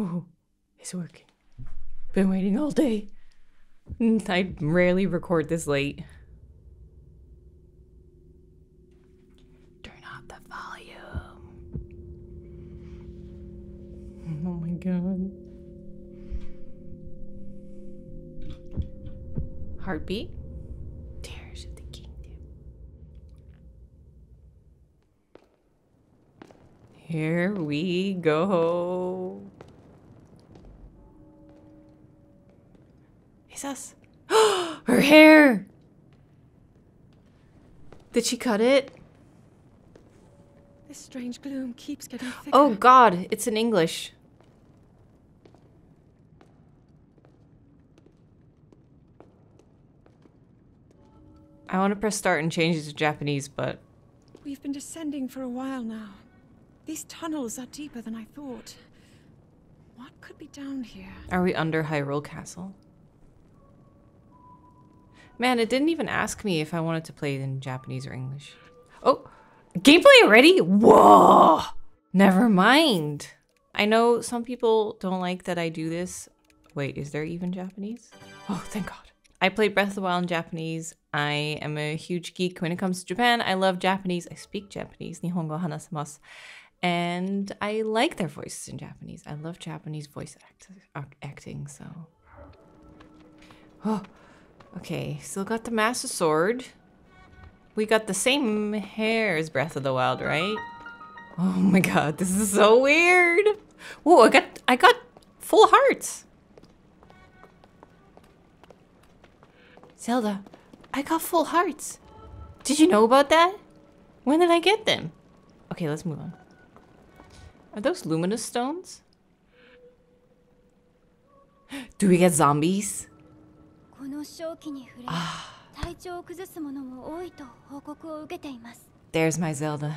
Oh, it's working. Been waiting all day. Mm, I rarely record this late. Turn off the volume. Oh my god. Heartbeat? Tears of the Kingdom. Here we go. It's us. Her hair! Did she cut it? This strange gloom keeps getting thicker. Oh god, it's in English. I want to press start and change it to Japanese, but We've been descending for a while now. These tunnels are deeper than I thought. What could be down here? are we under Hyrule Castle? Man, it didn't even ask me if I wanted to play in Japanese or English. Oh, gameplay already? Whoa! Never mind. I know some people don't like that I do this. Wait, is there even Japanese? Oh, thank God. I played Breath of the Wild in Japanese. I am a huge geek when it comes to Japan. I love Japanese. I speak Japanese. Nihongo hanasemasu. And I like their voices in Japanese. I love Japanese voice act- acting, so. Oh, okay. Still got the Master Sword. We got the same hair as Breath of the Wild, right? Oh my god, this is so weird. Whoa, I got I got full hearts. Zelda, I got full hearts. Did you know about that? When did I get them? Okay, let's move on. Are those luminous stones? Do we get zombies? この正気に触れ体調を崩す者も多いと報告を受けています。There's my Zelda.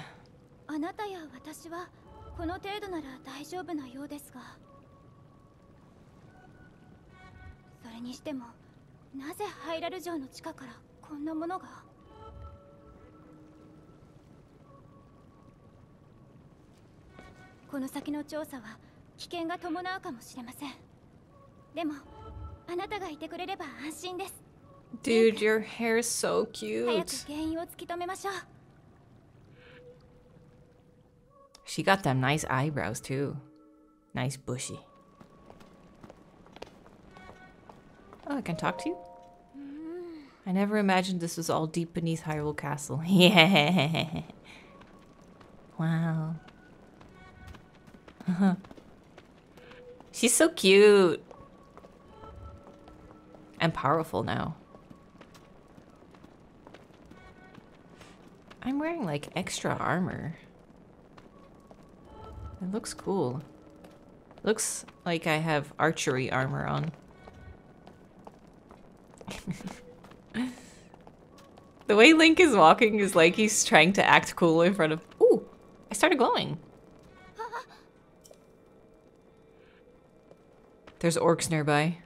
あなたや私はこの程度なら大丈夫なようですが。それにしてもなぜハイラル城の地下からこんなものが？この先の調査は危険が伴うかもしれません。でも Dude, your hair is so cute. She got them nice eyebrows too. Nice bushy. Oh, I can talk to you? Mm. I never imagined this was all deep beneath Hyrule Castle. yeah. Wow. She's so cute. And powerful now. I'm wearing like extra armor. It looks cool. Looks like I have archery armor on. the way Link is walking is like he's trying to act cool in front of. Ooh, I started glowing. There's orcs nearby.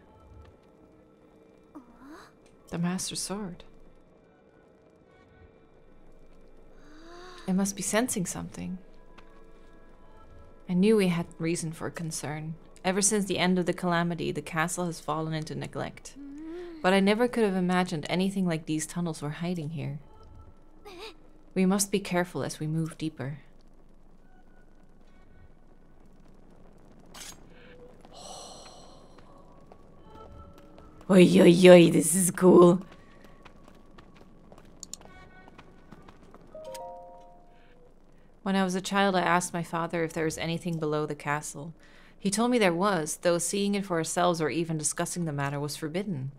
The Master Sword. It must be sensing something. I knew we had reason for concern. Ever since the end of the calamity, the castle has fallen into neglect. But I never could have imagined anything like these tunnels were hiding here. We must be careful as we move deeper. Oi, oi, oi, this is cool. When I was a child, I asked my father if there was anything below the castle. He told me there was, though seeing it for ourselves or even discussing the matter was forbidden.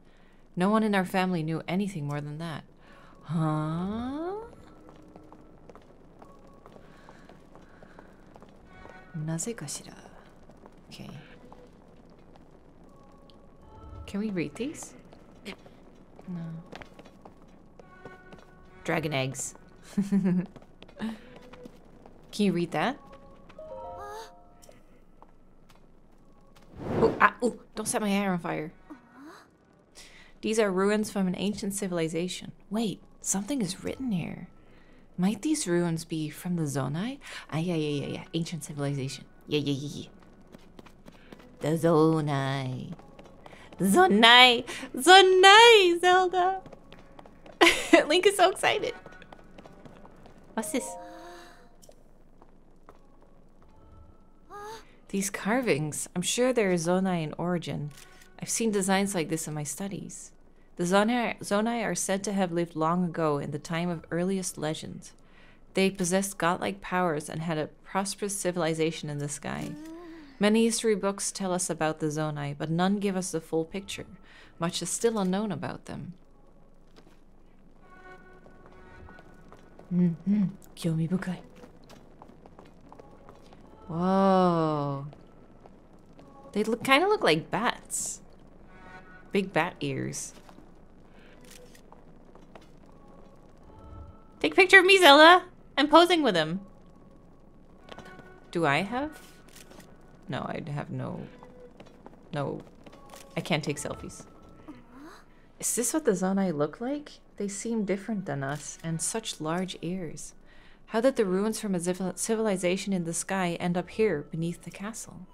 No one in our family knew anything more than that. Huh? Naze kashira? Okay. Can we read these? No. Dragon eggs. Can you read that? Oh, ah, oh, don't set my hair on fire. These are ruins from an ancient civilization. Wait, something is written here. Might these ruins be from the Zonai? Ah, yeah, yeah, yeah, yeah. Ancient civilization. Yeah, yeah, yeah, yeah. The Zonai. Zonai! Zonai, Zelda! Link is so excited. What's this? These carvings, I'm sure they're Zonai in origin. I've seen designs like this in my studies. The Zonai, Zonai are said to have lived long ago in the time of earliest legends. They possessed godlike powers and had a prosperous civilization in the sky. Many history books tell us about the Zonai, but none give us the full picture. Much is still unknown about them. Mm-hmm. Kyomibukai. Whoa. They look kind of look like bats. Big bat ears. Take a picture of me, Zelda. I'm posing with him. Do I have? No, I'd have no... No. I can't take selfies. Is this what the Zonai look like? They seem different than us, and such large ears. How did the ruins from a civil- civilization in the sky end up here, beneath the castle?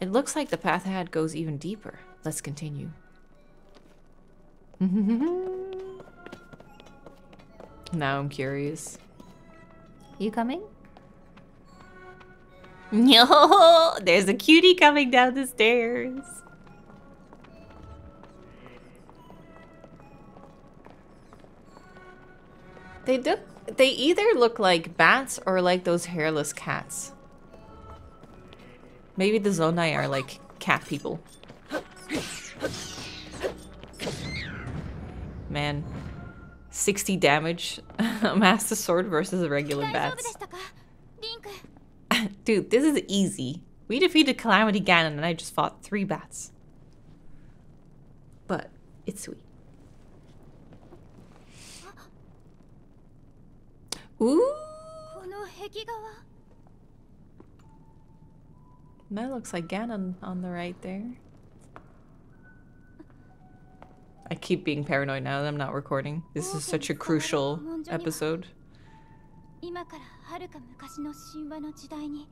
It looks like the path ahead goes even deeper. Let's continue. now I'm curious. You coming? No, there's a cutie coming down the stairs. They do. They either look like bats or like those hairless cats. Maybe the Zonai are like cat people. Man. 60 damage. a Master Sword versus a regular 大 Dude, this is easy. We defeated Calamity Ganon and I just fought three bats. But it's sweet. Ooh! That looks like Ganon on the right there. I keep being paranoid now that I'm not recording. This is such a crucial episode. はるか昔の神話の時代に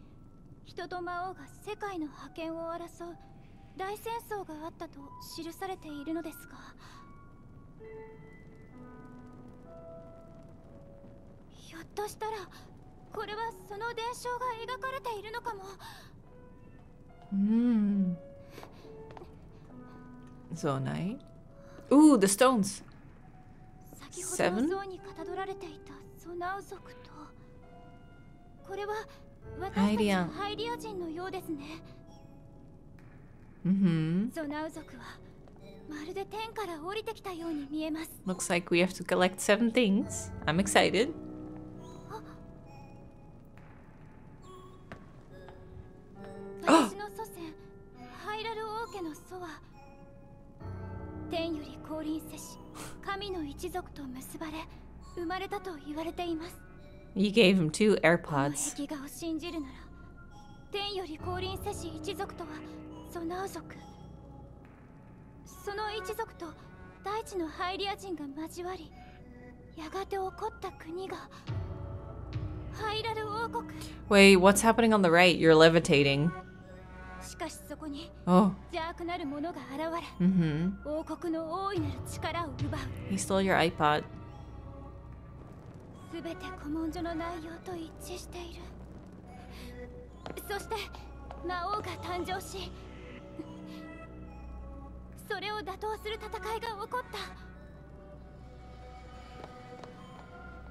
人と魔王が世界の覇権を争う大戦争があったと記されているのですがひょっとしたらこれはその伝承が描かれているのかも Mm. Zonai. Ooh, the stones. 先ほど？の像にかたどられていたソナウ族とこれは私たちハイリアンのハイリア人のようですね Mm-hmm. ソナウ族はまるで天から降りてきたように見えます Looks like we have to collect seven things. I'm excited. 私の祖先ハイラル王家の祖は天より降臨せし神の一族と結ばれ生まれたと言われています You gave him two この AirPods. 壁画を信じるなら天より降臨せし一族とはソナウ族その一族と大地のハイリア人が交わりやがて起こった国がハイラル王国 Wait, what's happening on the right? You're levitating. しかしそこに Oh. 邪悪なる者が現れ Mm-hmm. 王国の大いなる力を奪う He stole your iPod. すべて古文書の内容と一致している。そして魔王が誕生しそれを打倒する戦いが起こっ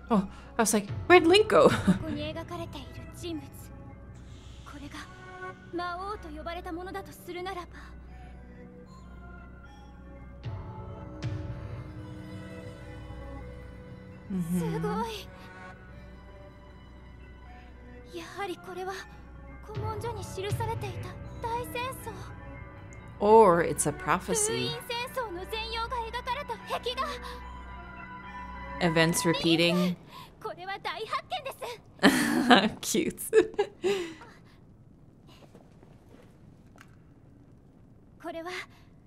た。Oh, I was like, where'd Link go? ここに描かれている人物。これが魔王と呼ばれたものだとするならば すごいやはりこれは古文書に記されていた大戦争 or it's a 封 prophecy. 印戦争の全容が描かれた壁画 Events repeating. これは大発見です Cute. これは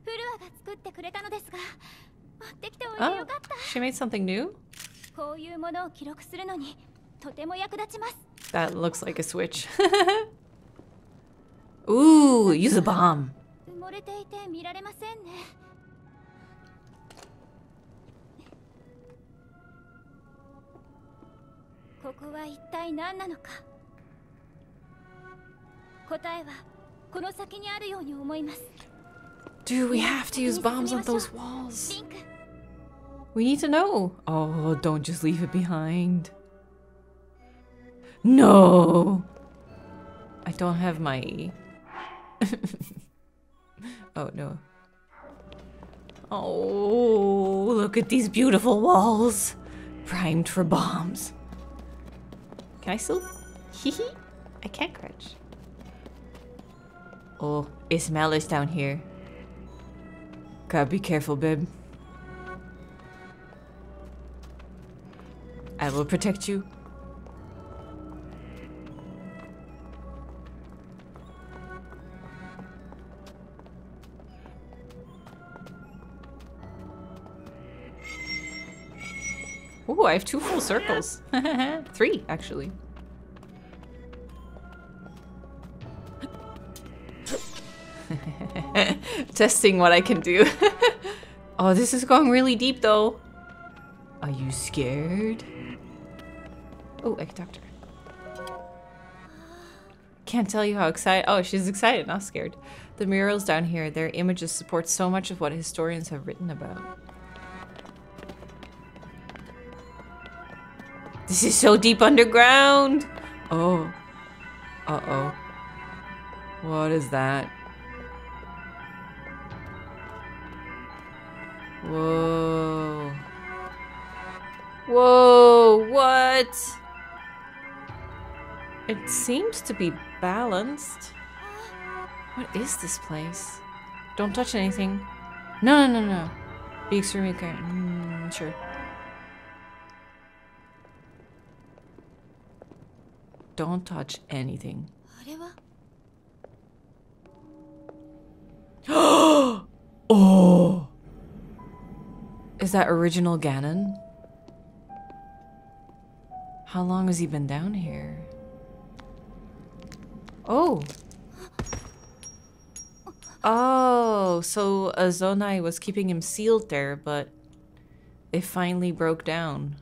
フルアが作ってくれたのですが持ってきておいて oh, よかった she made something new? こういうものを記録するのにとても役立ちます That looks like a switch. Ooh, use a bomb. 埋もれていて見られませんねここは一体何なのか答えはこの先にあるように思います Dude, we have to use bombs on those walls. We need to know. Oh, don't just leave it behind. No! I don't have my... oh, no. Oh, look at these beautiful walls. Primed for bombs. Can I still... Hee hee. I can't crouch. Oh, Ismail is down here. Gotta be careful, babe. I will protect you. Ooh, I have two full circles. Three, actually. Testing what I can do. oh, this is going really deep though. Are you scared? Oh, I can talk to her. Can't tell you how excited. Oh, she's excited, not scared. The murals down here, their images support so much of what historians have written about. This is so deep underground. Oh. Uh oh. What is that? Whoa. Whoa, what? It seems to be balanced. What is this place? Don't touch anything. No, no, no, no. Be extremely careful. Mm, sure. Don't touch anything. oh! Is that original Ganon? How long has he been down here? Oh! Oh, so Azonai was keeping him sealed there, but it finally broke down.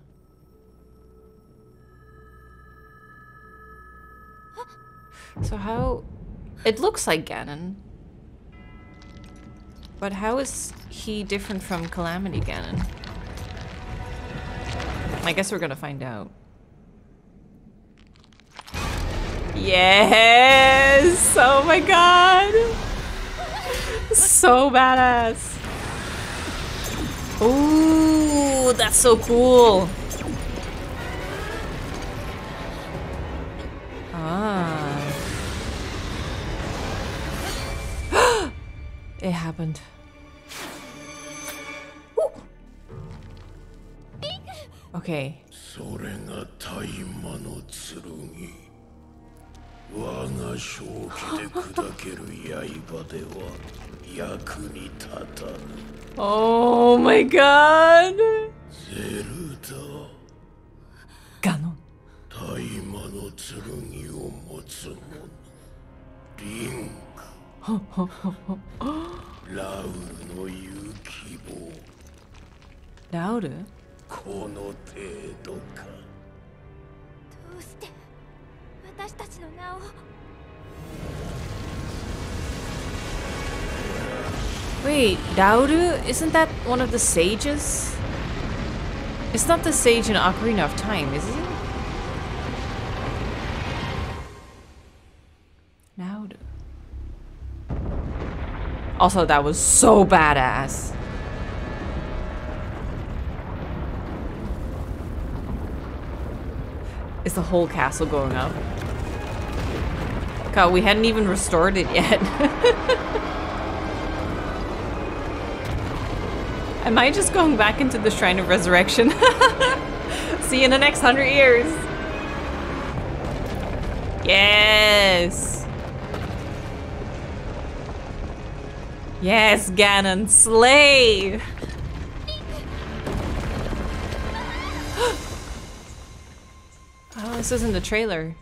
So how... It looks like Ganon. But how is he different from Calamity Ganon? I guess we're gonna find out. Yes! Oh my god! So badass! Ooh, that's so cool! Ah. it happened. Woo. Okay. それが大魔の剣 我が正気で砕ける刃では役に立たぬ。Oh my god! ゼルダ。Ganon. 大魔の剣を持つ者。リンク。ラウルの言う希望 Louder? この程度か。どうして？私たちの名を Wait, Rauru? Isn't that one of the sages? It's not the sage in Ocarina of Time, is it? Rauru. Also, that was so badass. Is the whole castle going up? God, we hadn't even restored it yet. Am I just going back into the Shrine of Resurrection? See you in the next hundred years. Yes. Yes, Ganon, slay. oh, this isn't the trailer.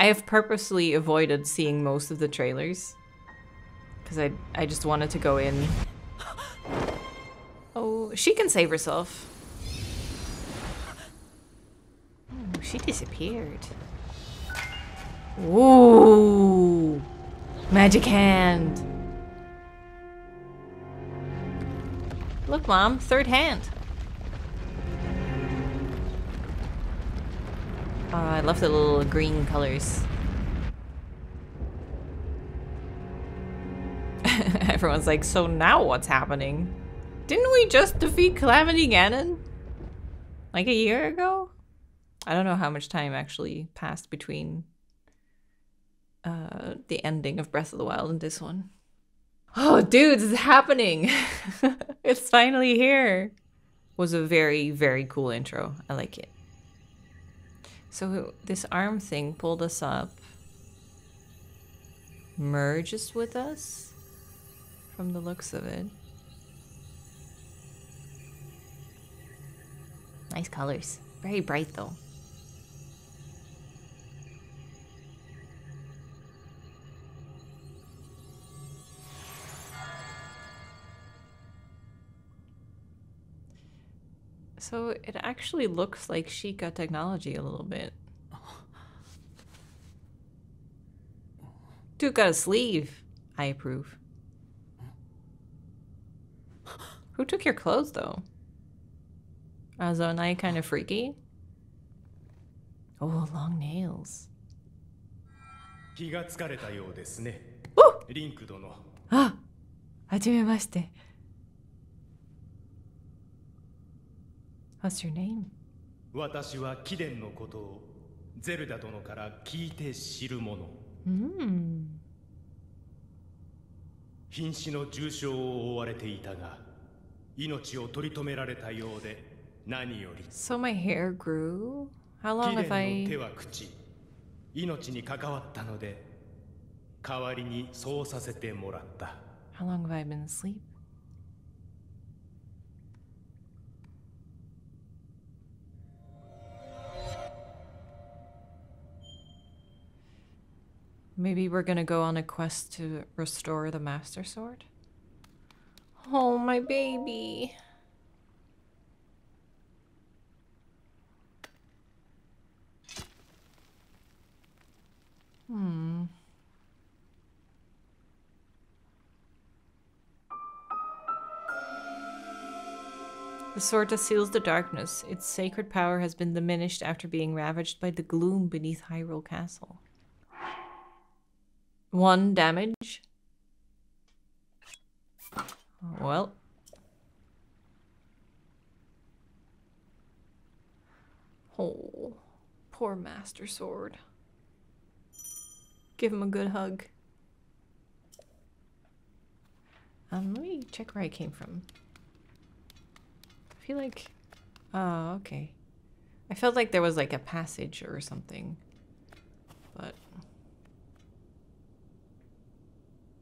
I have purposely avoided seeing most of the trailers because I I just wanted to go in. Oh, she can save herself. Oh, she disappeared. Ooh, magic hand. Look, mom, third hand. Oh, I love the little green colors. Everyone's like, so now what's happening? Didn't we just defeat Calamity Ganon? Like a year ago? I don't know how much time actually passed between uh, the ending of Breath of the Wild and this one. Oh, dudes, it's happening! it's finally here! Was a very, very cool intro. I like it. So this arm thing pulled us up. Merges with us? From the looks of it. Nice colors. Very bright though. So it actually looks like Sheikah technology a little bit. Dude got a sleeve. I approve. Who took your clothes though? Uh, Zonai kind of freaky? Oh, long nails. 気がつかれたようですね。リンク殿。あはじめまして。 What's your name? 私は貴殿のことをゼルダ殿から聞いて知る者。 Hmm. 瀕死の重傷を負われていたが、命を取り留められたようで何より。 So my hair grew? How long 貴 have 殿 I... の手は口、命に関わったので、代わりにそうさせてもらった。 How long have I been asleep? Maybe we're gonna go on a quest to restore the Master Sword? Oh, my baby. Hmm. The sword that seals the darkness. Its sacred power has been diminished after being ravaged by the gloom beneath Hyrule Castle. One damage. Well. Oh, poor Master Sword. Give him a good hug. Um, let me check where I came from. I feel like... Oh, okay. I felt like there was like a passage or something. But...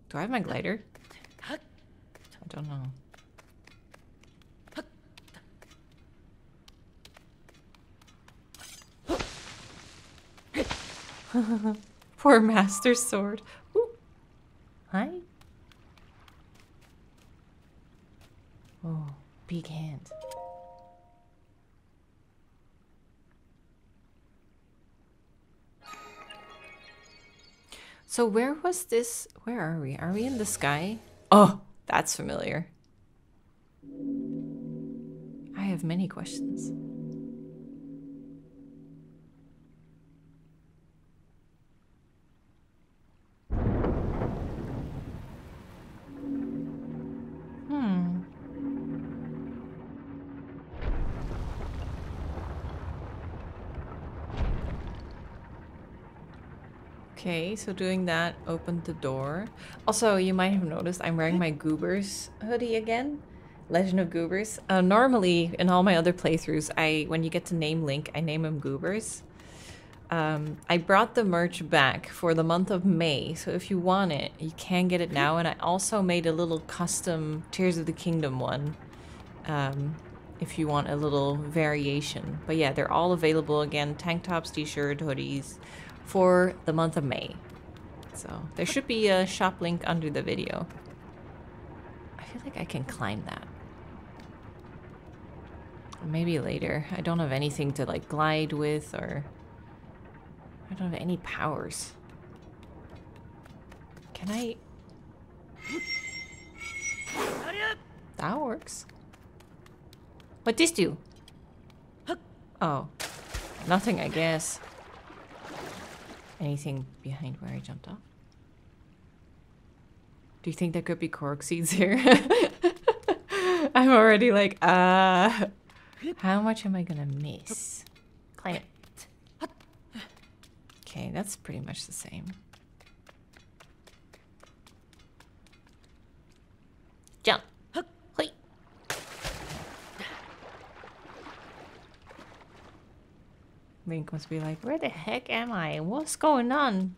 Do I have my glider? I don't know. Poor Master Sword. Ooh. Hi. Oh, big hand. So where was this? Where are we? Are we in the sky? Oh, that's familiar. I have many questions. Okay, so doing that opened the door. Also, you might have noticed I'm wearing my Goobers hoodie again. Legend of Goobers. Uh, normally, in all my other playthroughs, I when you get to name Link, I name him Goobers. Um, I brought the merch back for the month of May, so if you want it, you can get it now. And I also made a little custom Tears of the Kingdom one, um, if you want a little variation. But yeah, they're all available again: tank tops, t-shirt, hoodies, for the month of May. So there should be a shop link under the video. I feel like I can climb that. Maybe later. I don't have anything to like glide with or I don't have any powers. Can I? That works. What this do? Oh, nothing, I guess. Anything behind where I jumped off? Do you think there could be Korok seeds here? I'm already like, uh, how much am I gonna miss? Climb it. Okay, that's pretty much the same. Jump. Hoi. Link must be like, where the heck am I? What's going on?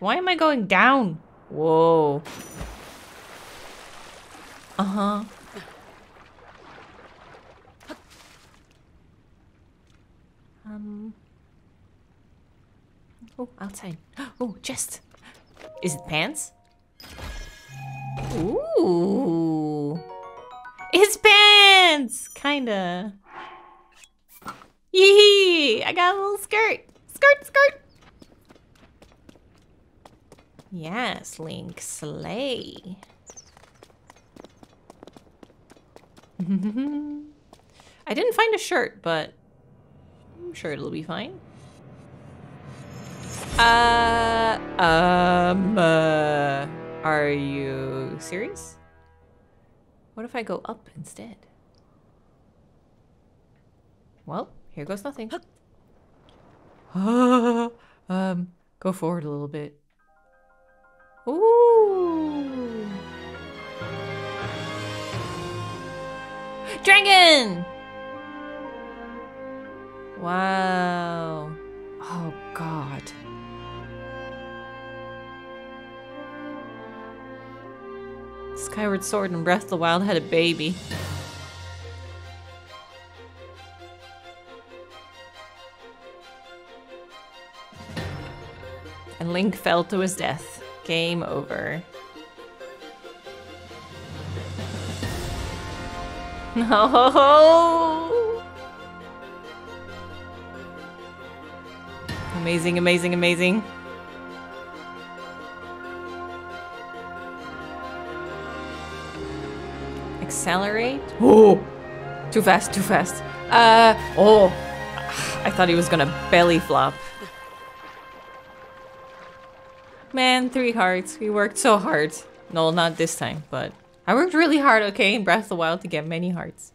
Why am I going down? Whoa. Uh-huh. Um. Oh, outside. Oh, chest. Is it pants? Ooh. It's pants! Kinda. Yee! I got a little skirt. Skirt, skirt. Yes, Link, slay. I didn't find a shirt, but I'm sure it'll be fine. Uh, um, uh, are you serious? What if I go up instead? Well, here goes nothing. um, go forward a little bit. Ooh. Dragon! Wow. Oh, God. Skyward Sword and Breath of the Wild had a baby. And Link fell to his death. Game over. No! Amazing, amazing, amazing. Accelerate? Oh! Too fast, too fast. Uh, oh! I thought he was gonna belly flop. Man, three hearts. We worked so hard. No, not this time, but I worked really hard, okay, in Breath of the Wild to get many hearts.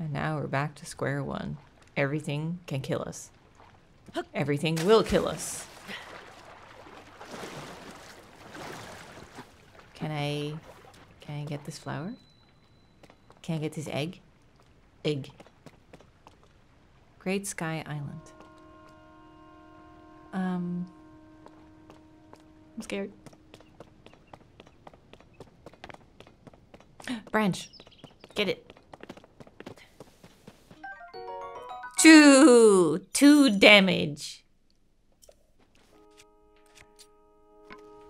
And now we're back to square one. Everything can kill us. Everything will kill us. Can I... Can I get this flower? Can I get this egg? Egg. Great Sky Island. Um... I'm scared. Branch. Get it. Two! Two damage.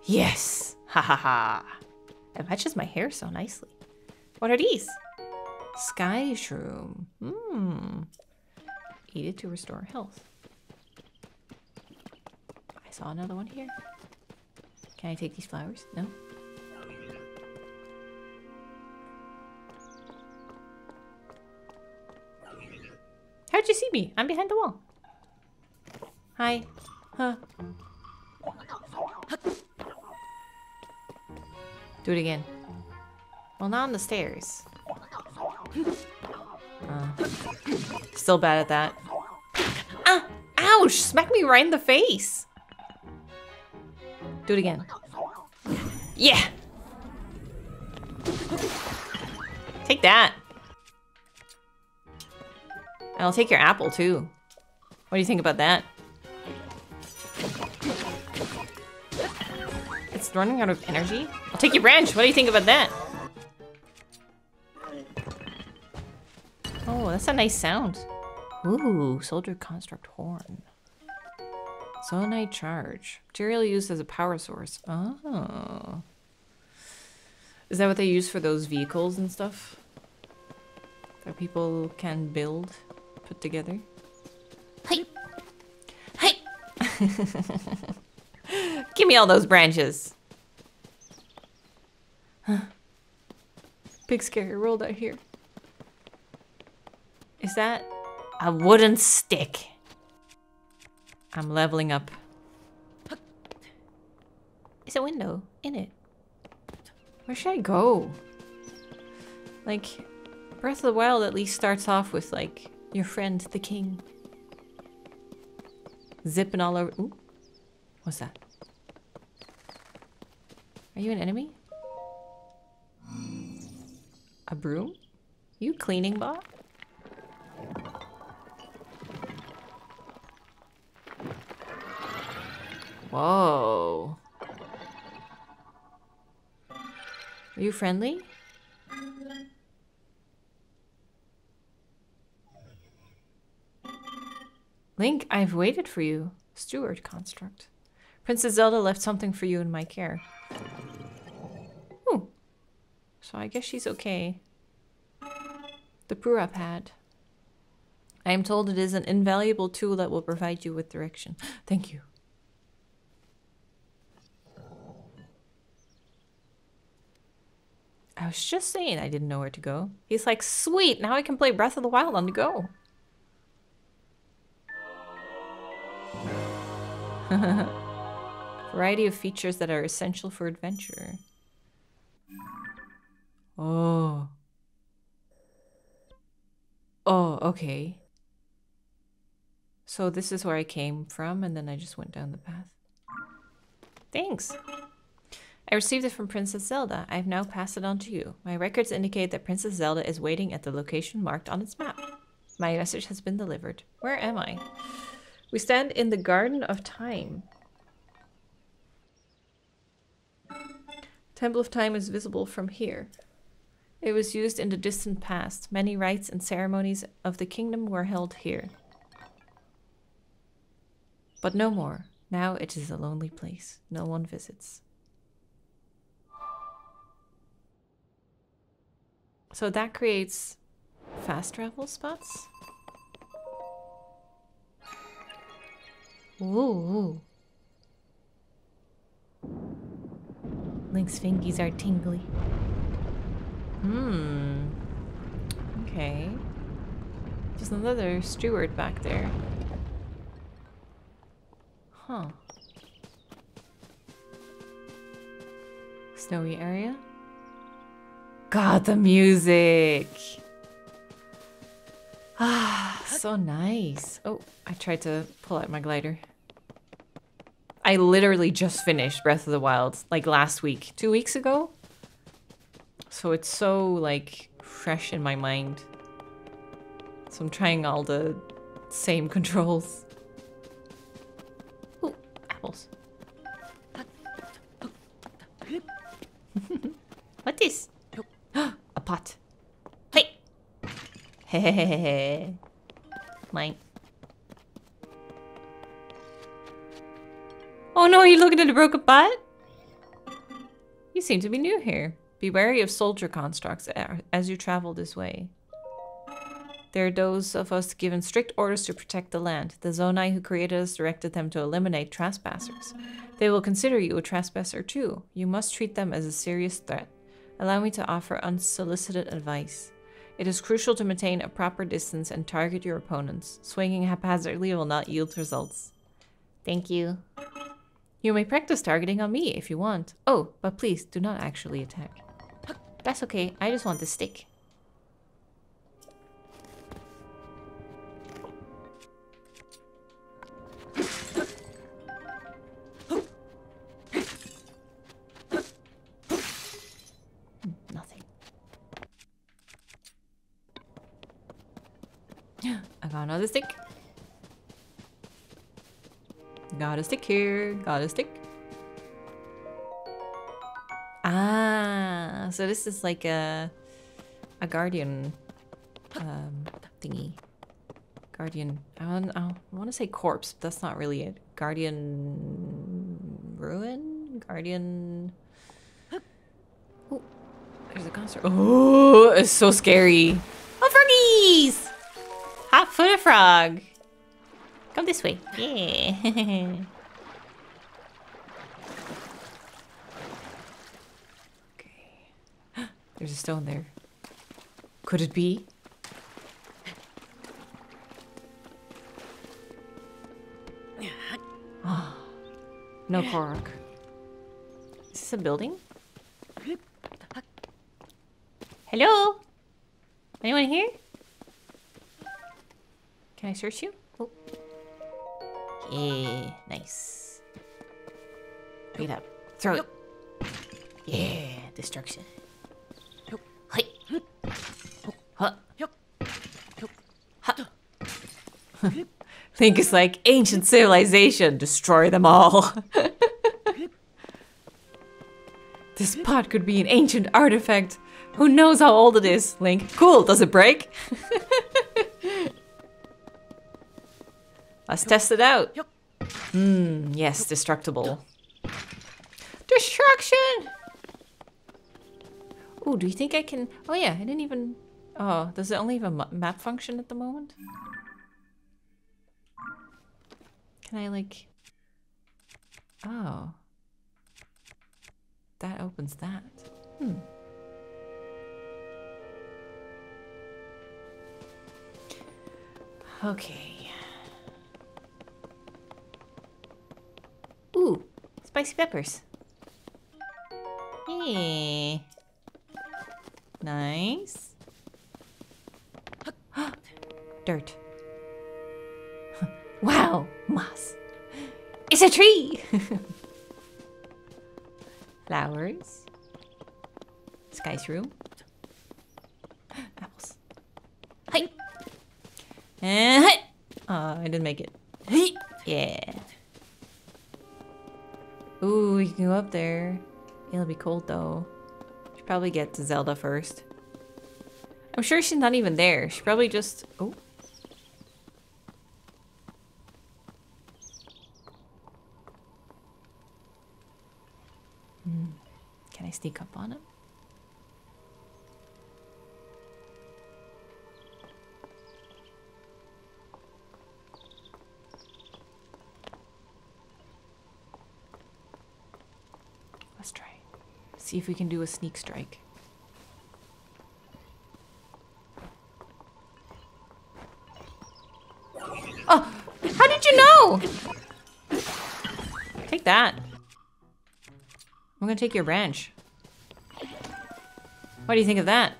Yes! Ha ha ha. It matches my hair so nicely. What are these? Sky shroom. Hmm. Eat it to restore health. Saw another one here. Can I take these flowers? No? How'd you see me? I'm behind the wall. Hi. Huh. Do it again. Well, not on the stairs. Uh, still bad at that. Ah! Ouch! Smack me right in the face! Do it again. Yeah! Take that. And I'll take your apple too. What do you think about that? It's running out of energy? I'll take your branch. What do you think about that? Oh, that's a nice sound. Ooh, soldier construct horn. Zonai charge. Material used as a power source. Oh. Is that what they use for those vehicles and stuff? That people can build, put together? Hey! Hey! Give me all those branches! Big scary world out here. Is that a wooden stick? I'm leveling up. Is a window in it. Where should I go? Like, Breath of the Wild at least starts off with, like, your friend, the king. Zipping all over. Ooh. What's that? Are you an enemy? A broom? You cleaning bot? Whoa. Are you friendly? Link, I've waited for you. Steward construct. Princess Zelda left something for you in my care. Ooh. So I guess she's okay. The Purah Pad. I am told it is an invaluable tool that will provide you with direction. Thank you. I was just saying I didn't know where to go. He's like, sweet, now I can play Breath of the Wild on the go. Variety of features that are essential for adventure. Oh. Oh, okay. So this is where I came from, and then I just went down the path. Thanks. I received it from Princess Zelda. I have now passed it on to you. My records indicate that Princess Zelda is waiting at the location marked on its map. My message has been delivered. Where am I? We stand in the Garden of Time. Temple of Time is visible from here. It was used in the distant past. Many rites and ceremonies of the kingdom were held here. But no more. Now it is a lonely place. No one visits. So that creates fast travel spots? Ooh. Link's fingies are tingly. Hmm. Okay. There's another steward back there. Huh. Snowy area? God, the music! Ah, so nice. Oh, I tried to pull out my glider. I literally just finished Breath of the Wild, like last week. Two weeks ago? So it's so, like, fresh in my mind. So I'm trying all the same controls. Ooh, apples. what is? Pot. Hey! Hehehehe. Mine. Oh no, are you looking at a broken pot? You seem to be new here. Be wary of soldier constructs as you travel this way. There are those of us given strict orders to protect the land. The Zonai who created us directed them to eliminate trespassers. They will consider you a trespasser too. You must treat them as a serious threat. Allow me to offer unsolicited advice. It is crucial to maintain a proper distance and target your opponents. Swinging haphazardly will not yield results. Thank you. You may practice targeting on me if you want. Oh, but please do not actually attack. That's okay, I just want the stick. I got another stick. Got a stick here. Got a stick. Ah, so this is like a a guardian um, thingy. Guardian. I want, I want to say corpse, but that's not really it. Guardian ruin. Guardian. Oh, there's a concert. Oh, it's so scary. Frog. Come this way. Yeah. okay. There's a stone there. Could it be? Ah, no Korok. Is this a building? Hello? Anyone here? Can I search you? Oh. Yeah, nice. Pick it up. Throw it. Yeah, destruction. Hey. Huh. Huh. Think is like ancient civilization, destroy them all. this pot could be an ancient artifact. Who knows how old it is? Link, cool, does it break? Let's test it out. Hmm, yes, destructible. Destruction! Oh, do you think I can... Oh yeah, I didn't even... Oh, does it only have a map function at the moment? Can I like... Oh. That opens that. Hmm. Okay. Ooh, spicy peppers. Hey. Nice. Dirt. wow, moss. It's a tree. Flowers. Sky's room. Apples. Hi. And hi. Oh, I didn't make it. Hey. Yeah. Can go up there. It'll be cold though. Should probably get to Zelda first. I'm sure she's not even there. She probably just. Oh. Hmm. Can I sneak up on him? See if we can do a sneak strike. Oh, how did you know? Take that. I'm gonna take your branch. What do you think of that?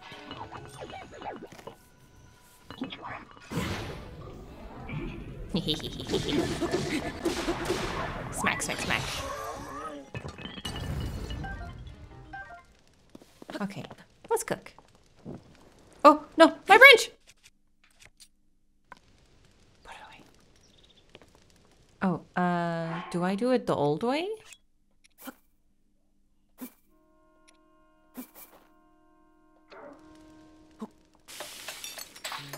It the old way?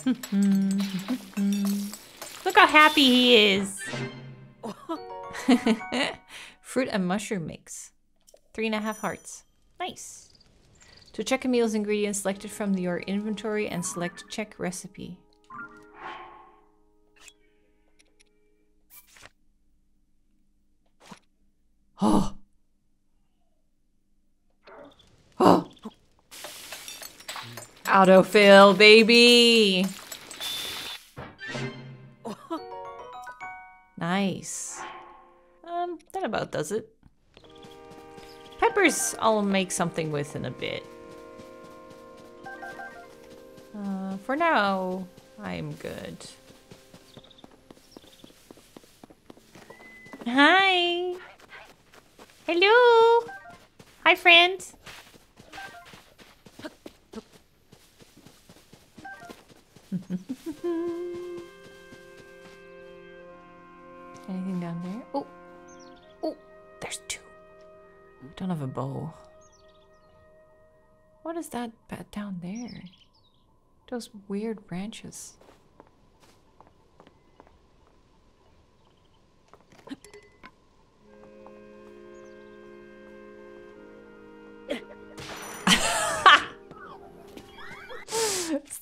Look how happy he is. Fruit and mushroom mix. Three and a half hearts. Nice. To check a meal's ingredients, select it from your inventory and select check recipe. Oh. Oh. Autofill, baby. Nice. Um, that about does it. Peppers I'll make something with in a bit. Uh, for now, I'm good. Hi. Hello. Hi, friends. Anything down there? Oh, oh, there's two. Don't have a bow. What is that down there? Those weird branches.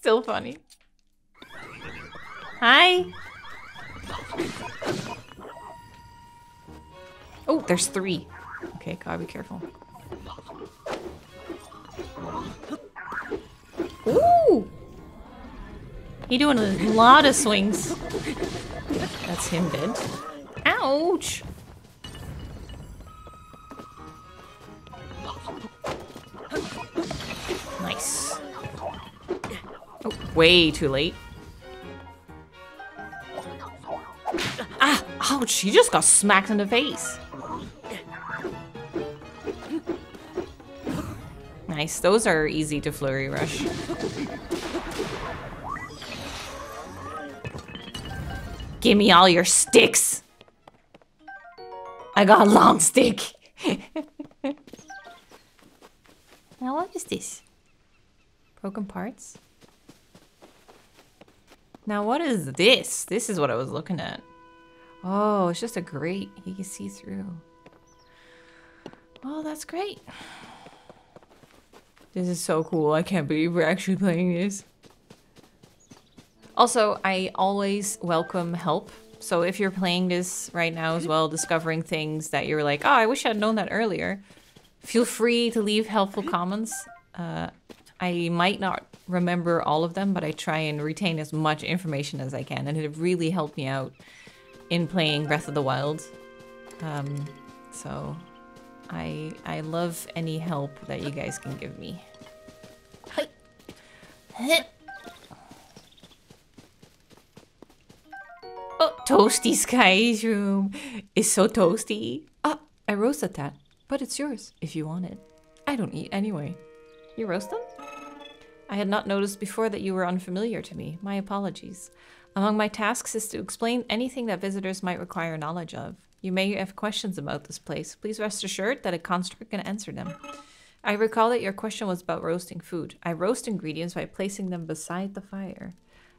Still funny. Hi. Oh, there's three. Okay, gotta be careful. Ooh! He doing a lot of swings. That's him dead. Ouch! Way too late. Ah! Ouch! She just got smacked in the face. Nice. Those are easy to flurry rush. Give me all your sticks. I got a long stick. now what is this? Broken parts? Now what is this? This is what I was looking at. Oh, it's just a grate. You can see through. Oh, that's great. This is so cool. I can't believe we're actually playing this. Also, I always welcome help. So if you're playing this right now as well, discovering things that you're like, oh, I wish I'd known that earlier, feel free to leave helpful comments. Uh, I might not remember all of them, but I try and retain as much information as I can, and it really helped me out in playing Breath of the Wild. Um, so I I love any help that you guys can give me. Oh, Toasty Sky's room is so toasty. Ah, I roasted that, but it's yours if you want it. I don't eat anyway. You roast them? I had not noticed before that you were unfamiliar to me. My apologies. Among my tasks is to explain anything that visitors might require knowledge of. You may have questions about this place. Please rest assured that a construct can answer them. I recall that your question was about roasting food. I roast ingredients by placing them beside the fire.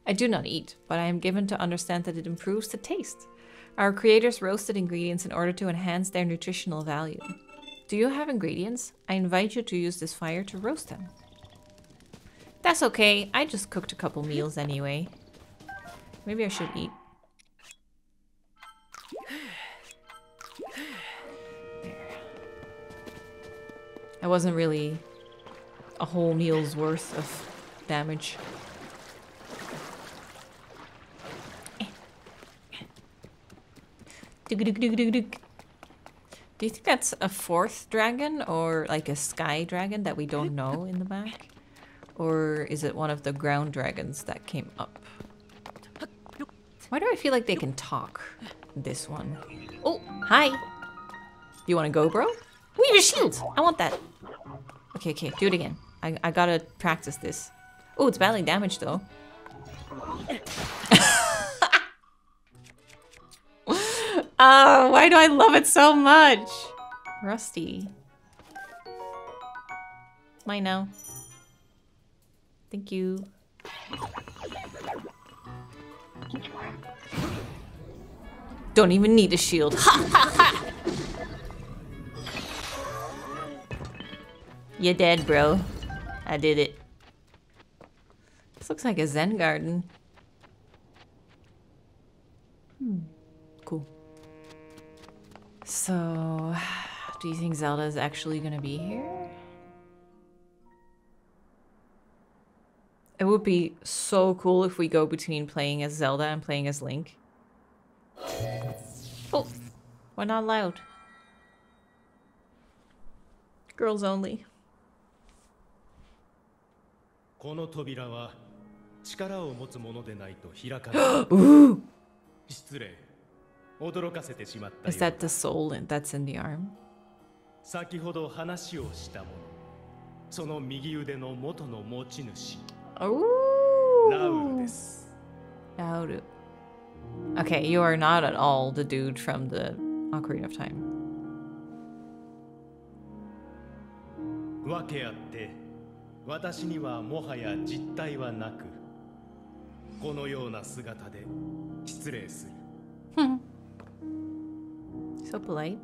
I do not eat, but I am given to understand that it improves the taste. Our creators roasted ingredients in order to enhance their nutritional value. Do you have ingredients? I invite you to use this fire to roast them. That's okay. I just cooked a couple meals anyway. Maybe I should eat. I wasn't really a whole meal's worth of damage. Do you think that's a fourth dragon or like a sky dragon that we don't know in the back? Or is it one of the ground dragons that came up? Why do I feel like they can talk? This one. Oh, hi. You want to go, bro? We need a shield. I want that. Okay, okay, do it again. I, I gotta practice this. Oh, it's badly damaged though. oh, why do I love it so much? Rusty. Mine now. Thank you. Don't even need a shield. Ha ha ha! You're dead, bro. I did it. This looks like a Zen garden. Hmm. Cool. So, do you think Zelda is actually gonna be here? It would be so cool if we go between playing as Zelda and playing as Link. Oh, we're not allowed. Girls only. この扉は力を持つものでないと開かない。失礼。驚かせてしまったよ Is that the soul in, that's in the arm? 先ほど話をしたもの。その右腕の元の持ち主。 Oh. ラウルです。Nauru. Okay, you are not at all the dude from the Ocarina of Time. わけあって私にはもはや実体はなくこのような姿で失礼する So polite.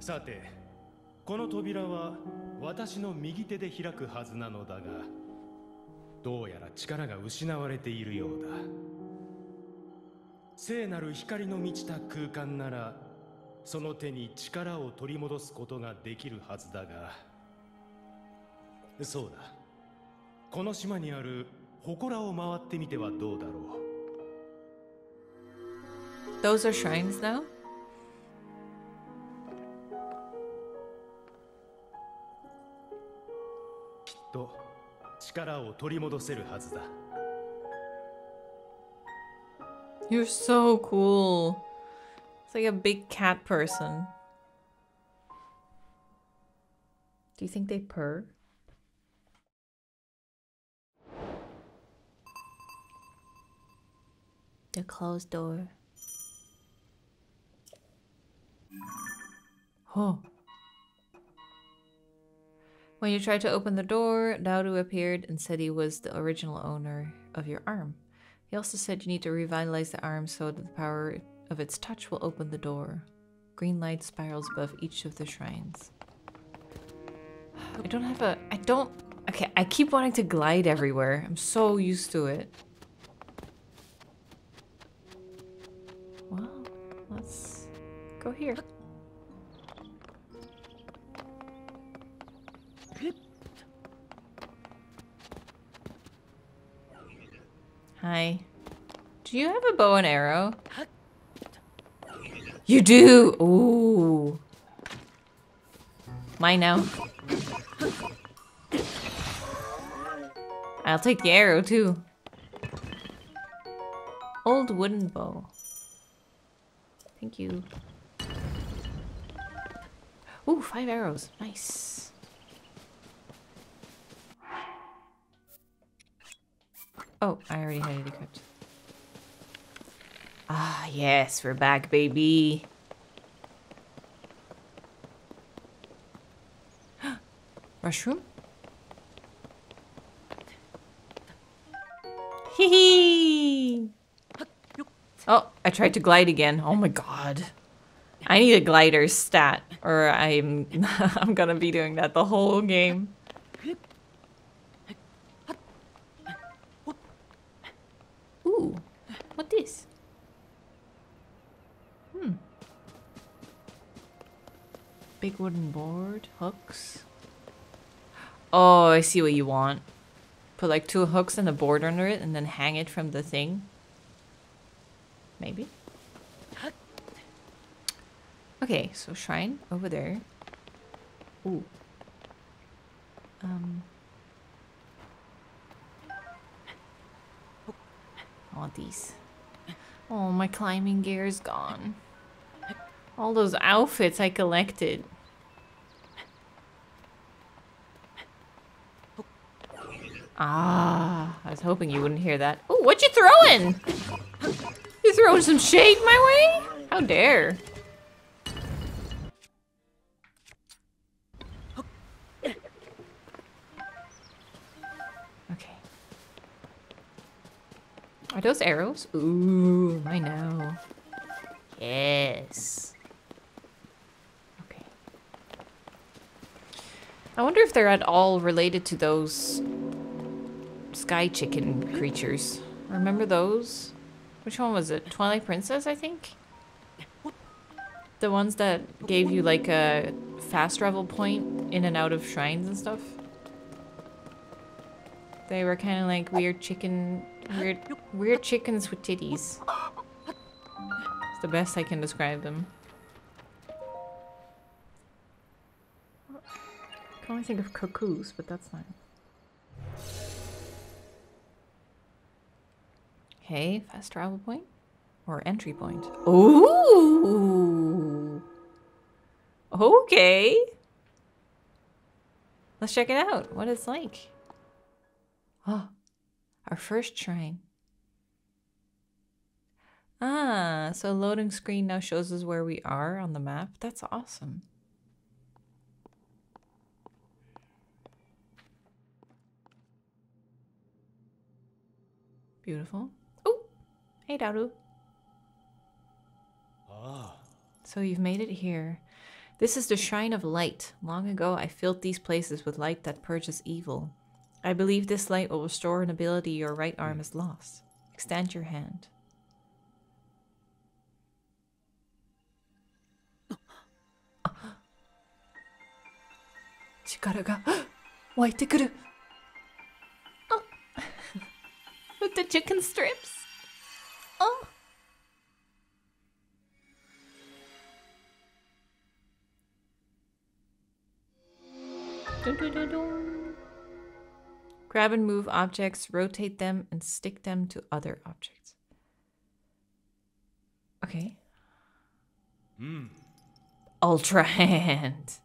さてこの扉は私の右手で開くはずなのだがどうやら力が失われているようだ。聖なる光の満ちた空間ならその手に力を取り戻すことができるはずだが。そうだ。この島にある祠を回ってみてはどうだろう。Those are shrines now? きっと力を取り戻せるはずだ You're so cool. It's like a big cat person. Do you think they purr? The closed door. Oh. When you tried to open the door, Rauru appeared and said he was the original owner of your arm. He also said you need to revitalize the arm so that the power of its touch will open the door. Green light spirals above each of the shrines. I don't have a. I don't. Okay, I keep wanting to glide everywhere. I'm so used to it. Well, let's go here. Hi. Do you have a bow and arrow? You do! Ooh. Mine now. I'll take the arrow too. Old wooden bow. Thank you. Ooh, five arrows. Nice. Oh, I already had it equipped. Ah, yes, we're back, baby. Mushroom? Hee hee! Oh, I tried to glide again. Oh my god. I need a glider stat, or I'm I'm gonna be doing that the whole game. Ooh, what this? Hmm. Wooden board, hooks. Oh, I see what you want. Put like two hooks and a board under it and then hang it from the thing. Maybe. Okay, so shrine over there. Ooh. Um. I want these. Oh, my climbing gear is gone. All those outfits I collected. Ah, I was hoping you wouldn't hear that. Oh, what you throwing? You throwing some shade my way? How dare. Okay. Are those arrows? Ooh, I know. Yes. Okay. I wonder if they're at all related to those sky chicken creatures. Remember those? Which one was it? Twilight Princess, I think? The ones that gave you like a fast travel point in and out of shrines and stuff? They were kind of like weird chicken, weird, weird chickens with titties. It's the best I can describe them. I can only think of cuckoos, but that's fine. Okay, fast travel point or entry point. Ooh. Okay. Let's check it out. What it's like. Oh, our first shrine. Ah, so loading screen now shows us where we are on the map. That's awesome. Beautiful. Hey, Rauru. Ah. So you've made it here. This is the Shrine of Light. Long ago, I filled these places with light that purges evil. I believe this light will restore an ability your right arm has lost. Extend your hand. Oh. With the chicken strips? Oh. Dun, dun, dun. Grab and move objects, rotate them, and stick them to other objects. Okay. Hmm. Ultra hand.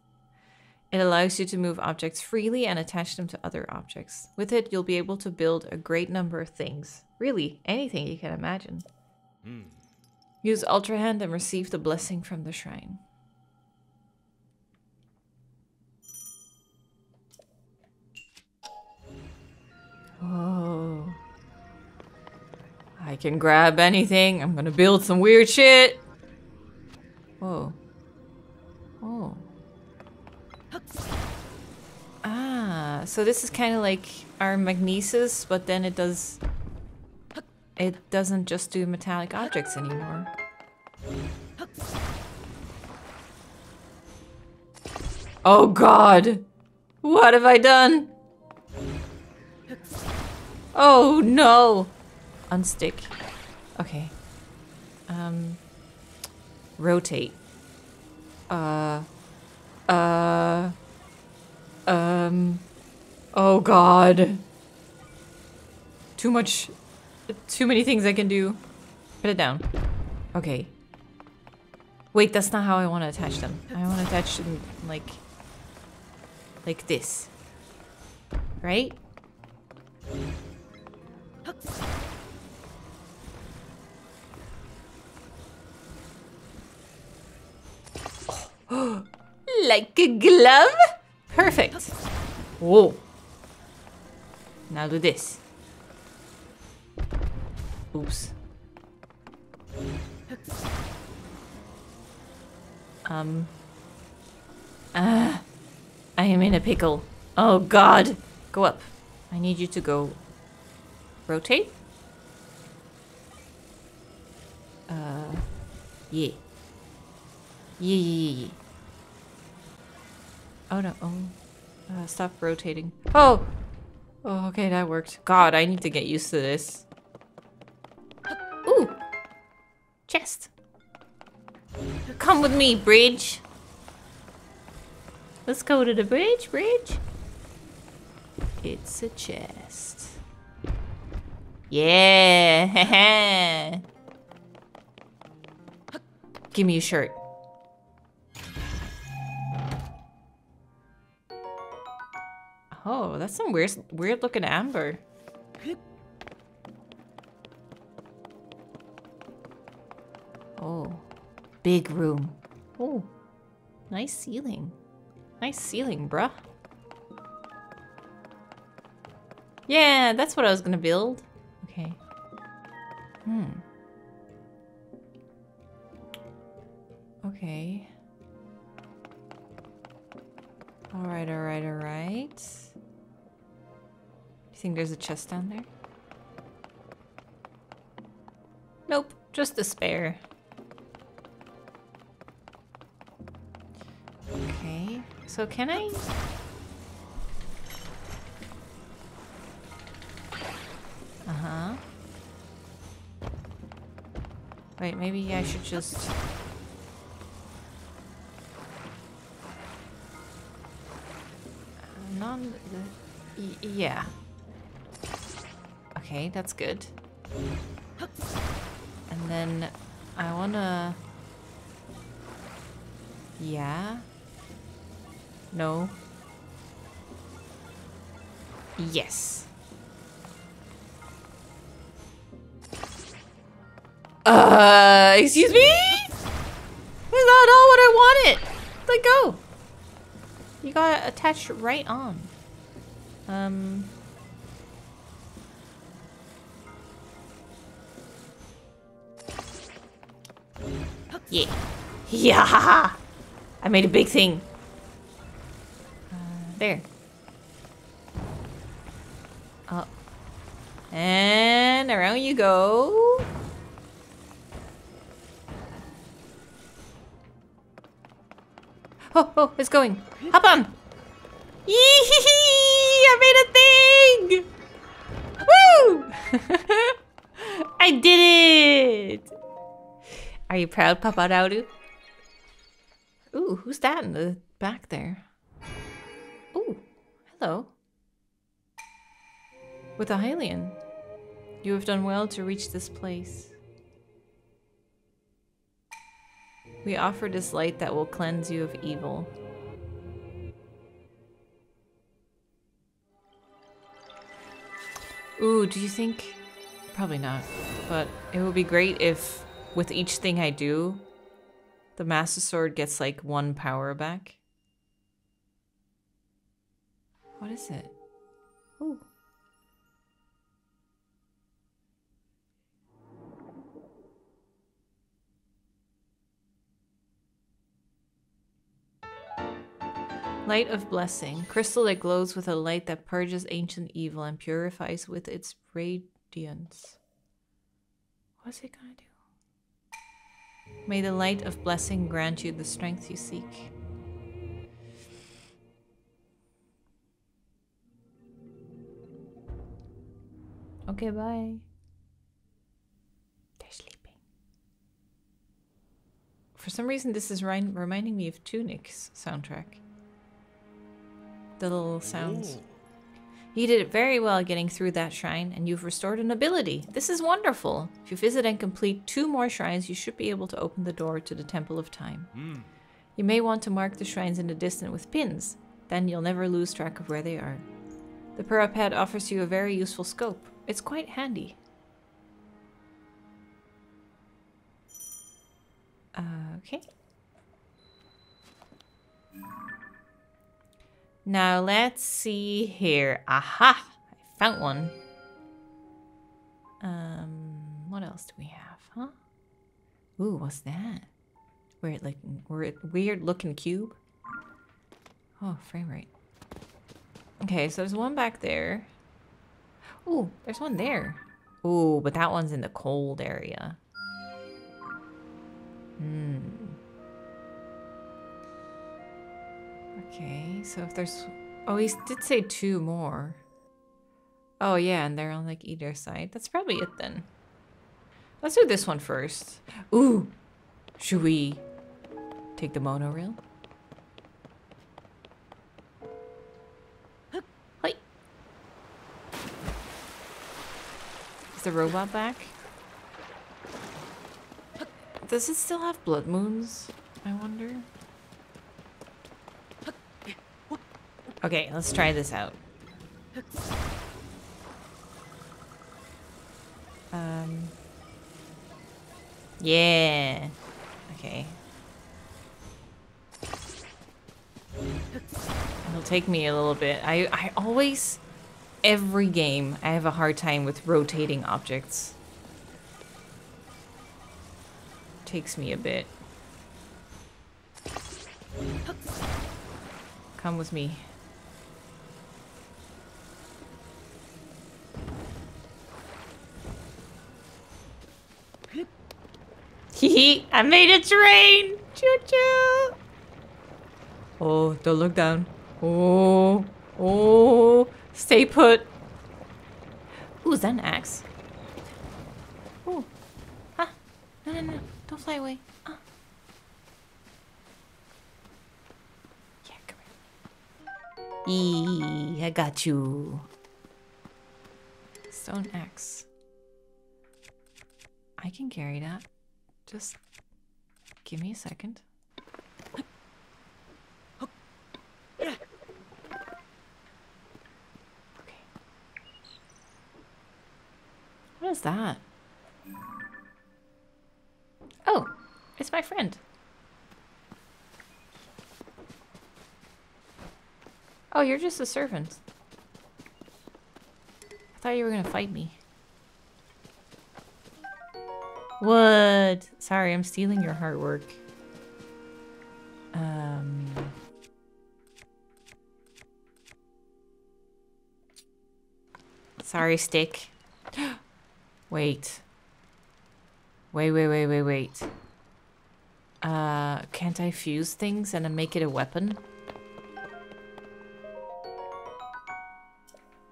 It allows you to move objects freely and attach them to other objects. With it, you'll be able to build a great number of things. Really, anything you can imagine. Use Ultra Hand and receive the blessing from the shrine. Oh. I can grab anything. I'm gonna build some weird shit. Whoa. Oh. Ah, so this is kind of like our magnesis, but then it does. It doesn't just do metallic objects anymore. Oh god! What have I done? Oh no! Unstick. Okay. Um. Rotate. Uh. Uh. Um. Oh god. Too much. Too many things I can do. Put it down. Okay. Wait, that's not how I want to attach them. I want to attach them like. Like this. Right? like a glove? Perfect. Whoa. Now do this. Oops. Um. Ah. I am in a pickle. Oh god. Go up. I need you to go. Rotate? Uh. Yeah. Yeah, yeah, yeah, yeah. Oh no. Oh. Uh, stop rotating. Oh! Oh, okay, that worked. God, I need to get used to this. Ooh! Chest. Come with me, bridge. Let's go to the bridge, bridge. It's a chest. Yeah! Give me a shirt. Oh, that's some weird, weird looking amber. Oh, big room. Oh, nice ceiling. Nice ceiling, bruh. Yeah, that's what I was gonna build. Okay. Hmm. Okay. Alright, alright, alright. You think there's a chest down there? Nope, just a spare. Okay, so can I... Uh-huh. Wait, maybe I should just... Non... Y- yeah. Okay, that's good. And then I wanna... Yeah? No? Yes. Uh, excuse me? That's not all what I wanted. Let go. You got attached right on. Um. Yeah. Yeah. I made a big thing. There. And around you go. Oh, oh, it's going. Hop on. Yee I made a thing! Woo! I did it! Are you proud, Papa Rauru? Ooh, who's that in the back there? Ooh, hello. With a Hylian. You have done well to reach this place. We offer this light that will cleanse you of evil. Ooh, do you think... Probably not. But it would be great if, with each thing I do, the Master Sword gets like one power back. What is it? Ooh. Light of Blessing. Crystal that glows with a light that purges ancient evil and purifies with its radiance. What's it gonna do? May the light of blessing grant you the strength you seek. Okay, bye. They're sleeping. For some reason, this is ri- reminding me of Tunic's soundtrack. The little sounds. You did it very well getting through that shrine, and you've restored an ability. This is wonderful. If you visit and complete two more shrines, you should be able to open the door to the Temple of Time. Hmm. You may want to mark the shrines in the distance with pins. Then you'll never lose track of where they are. The Purah Pad offers you a very useful scope. It's quite handy. Okay. Now let's see here. Aha! I found one. Um, what else do we have, huh? Ooh, what's that? Weird looking, weird looking cube. Oh, frame rate. Okay, so there's one back there. Ooh, there's one there. Ooh, but that one's in the cold area. Hmm. Okay, so if there's... Oh, he did say two more. Oh, yeah, and they're on, like, either side. That's probably it, then. Let's do this one first. Ooh! Should we take the monorail? The robot back? Does it still have blood moons? I wonder. Okay, let's try this out. Um. Yeah. Okay. It'll take me a little bit. I, I always, every game, I have a hard time with rotating objects. Takes me a bit. Come with me. Hee I made it rain! Choo choo! Oh, don't look down. Oh, oh, stay put. Ooh, is that an axe? Ooh. Ah, no, no, no, don't fly away. Ah. Yeah, come here. Eee, I got you. Stone axe. I can carry that. Just give me a second. What is that? Oh, it's my friend. Oh, you're just a servant. I thought you were gonna fight me. What? Sorry, I'm stealing your hard work. Um... Sorry, stick. wait. Wait, wait, wait, wait, wait. Uh, can't I fuse things and then make it a weapon?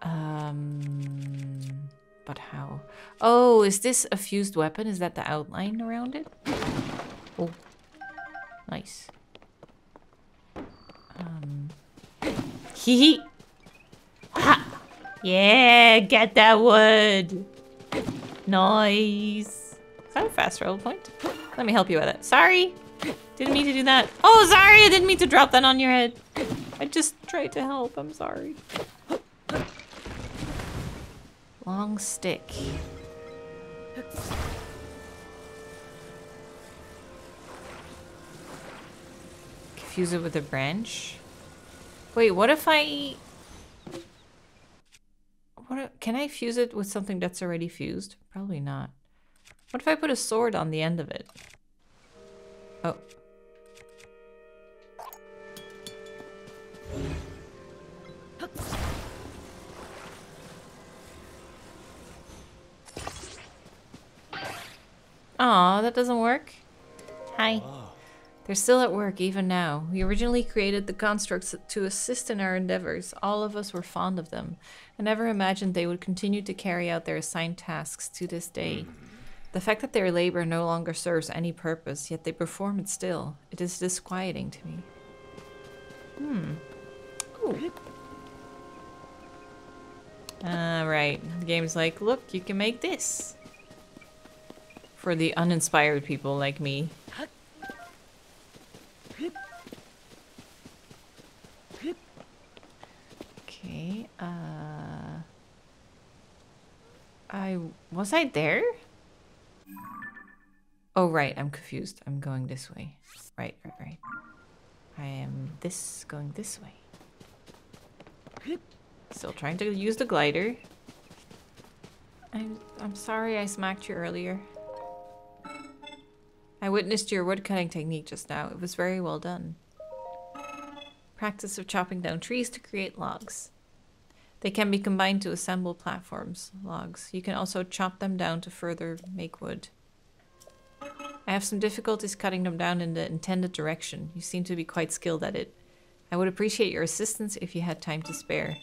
Um, but how? Oh, is this a fused weapon? Is that the outline around it? Oh, nice. Um, hee hee. Ha! Yeah, get that wood. Nice. Is that a fast roll point? Let me help you with it. Sorry. Didn't mean to do that. Oh, sorry. I didn't mean to drop that on your head. I just tried to help. I'm sorry. Long stick. Confuse it with a branch. Wait, what if I... What. Can I fuse it with something that's already fused? Probably not. What if I put a sword on the end of it? Oh. Aw, that doesn't work. Hi. They're still at work even now. We originally created the constructs to assist in our endeavors. All of us were fond of them. I never imagined they would continue to carry out their assigned tasks to this day. The fact that their labor no longer serves any purpose, yet they perform it still, it is disquieting to me. Hmm. Ooh. Ah, right. The game's like, look, you can make this. For the uninspired people like me. Okay, uh... I... Was I there? Oh, right, I'm confused. I'm going this way. Right, right, right. I am this, going this way. Still trying to use the glider. I'm, I'm sorry I smacked you earlier. I witnessed your woodcutting technique just now. It was very well done. Practice of chopping down trees to create logs. They can be combined to assemble platforms, logs. You can also chop them down to further make wood. I have some difficulties cutting them down in the intended direction. You seem to be quite skilled at it. I would appreciate your assistance if you had time to spare.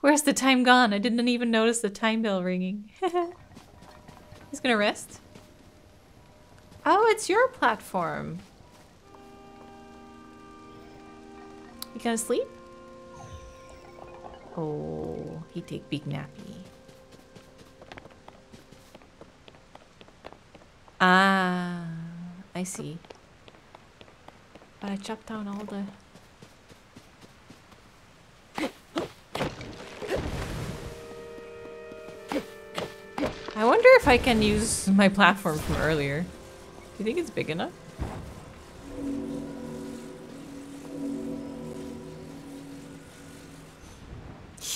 Where's the time gone? I didn't even notice the time bell ringing. He's gonna rest? Oh, it's your platform. You gonna sleep? Oh, he take big nappy. Ah, I see. But I chopped down all the... I wonder if I can use my platform from earlier. Do you think it's big enough?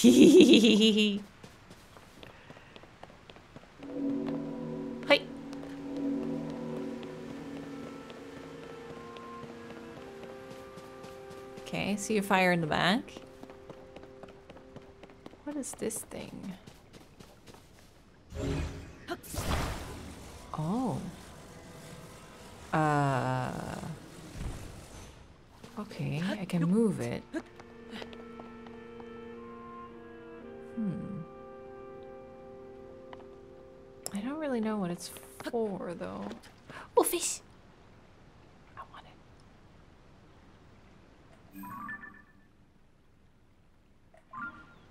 Hi. Okay, see a fire in the back. What is this thing? Oh. Uh. Okay, I can move it. Hmm. I don't really know what it's for, though. Oh, fish! I want it.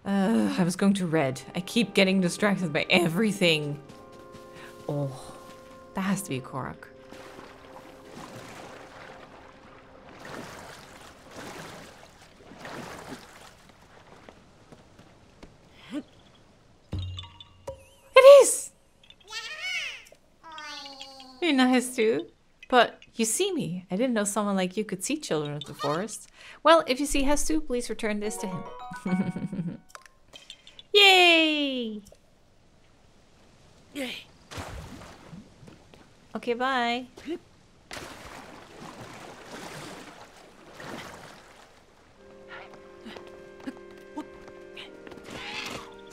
Uh, I was going to red. I keep getting distracted by everything. Oh, that has to be a Korok. Nice too. But you see me. I didn't know someone like you could see children of the forest. Well, if you see Hestu, please return this to him. Yay! Yay! Okay, bye.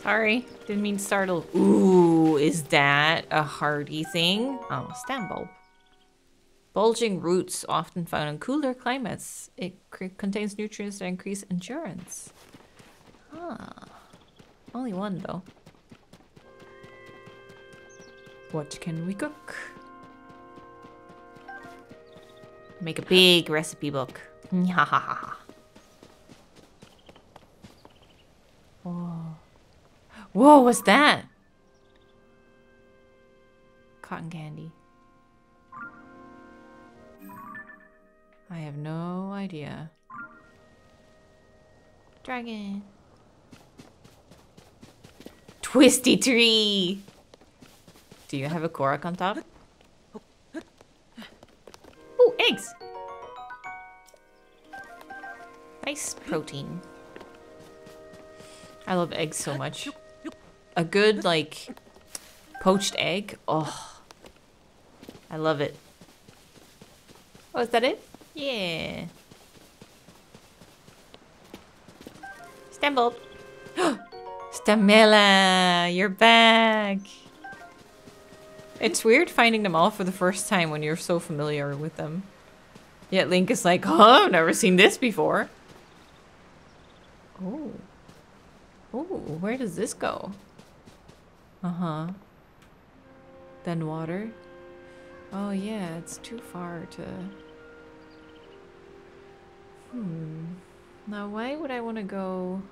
Sorry, didn't mean startle. Ooh, is that a hardy thing? Oh, Stambulb. Bulging roots, often found in cooler climates. It contains nutrients that increase endurance. Ah, only one though. What can we cook? Make a big recipe book. Whoa. Whoa, what's that? Cotton candy. I have no idea. Dragon. Twisty tree! Do you have a Korok on top? Oh, eggs! Nice protein. I love eggs so much. A good, like, poached egg. Oh. I love it. Oh, is that it? Yeah. Stumbled. Stamella, you're back. It's weird finding them all for the first time when you're so familiar with them. Yet Link is like, oh, I've never seen this before. Oh. Oh, where does this go? Uh-huh. Then water. Oh yeah, it's too far to... Hmm. Now why would I want to go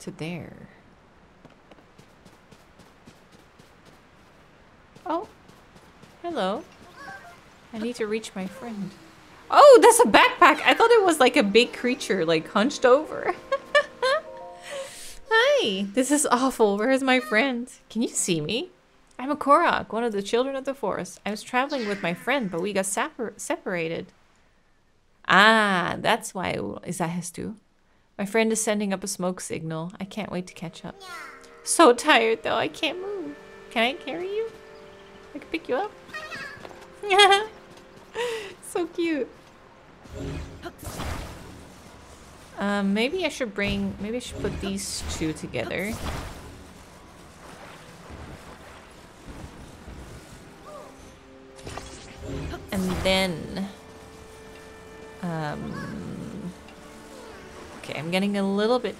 to there? Oh. Hello. I need to reach my friend. Oh, that's a backpack! I thought it was like a big creature, like hunched over. Hi! This is awful. Where is my friend? Can you see me? I'm a Korok, one of the children of the forest. I was traveling with my friend, but we got separ separated. Ah, that's why. Is that Hestu? My friend is sending up a smoke signal. I can't wait to catch up. So tired, though. I can't move. Can I carry you? I can pick you up. so cute. Um, maybe I should bring, maybe I should put these two together. And then, um, okay, I'm getting a little bit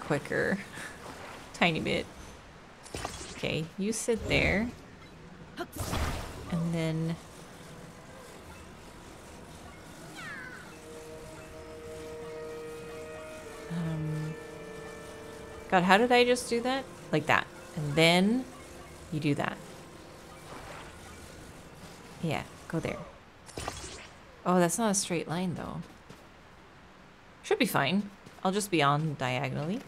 quicker, tiny bit. Okay, you sit there. And then... Um, God, how did I just do that? Like that. And then you do that. Yeah, go there. Oh, that's not a straight line though. Should be fine. I'll just be on diagonally.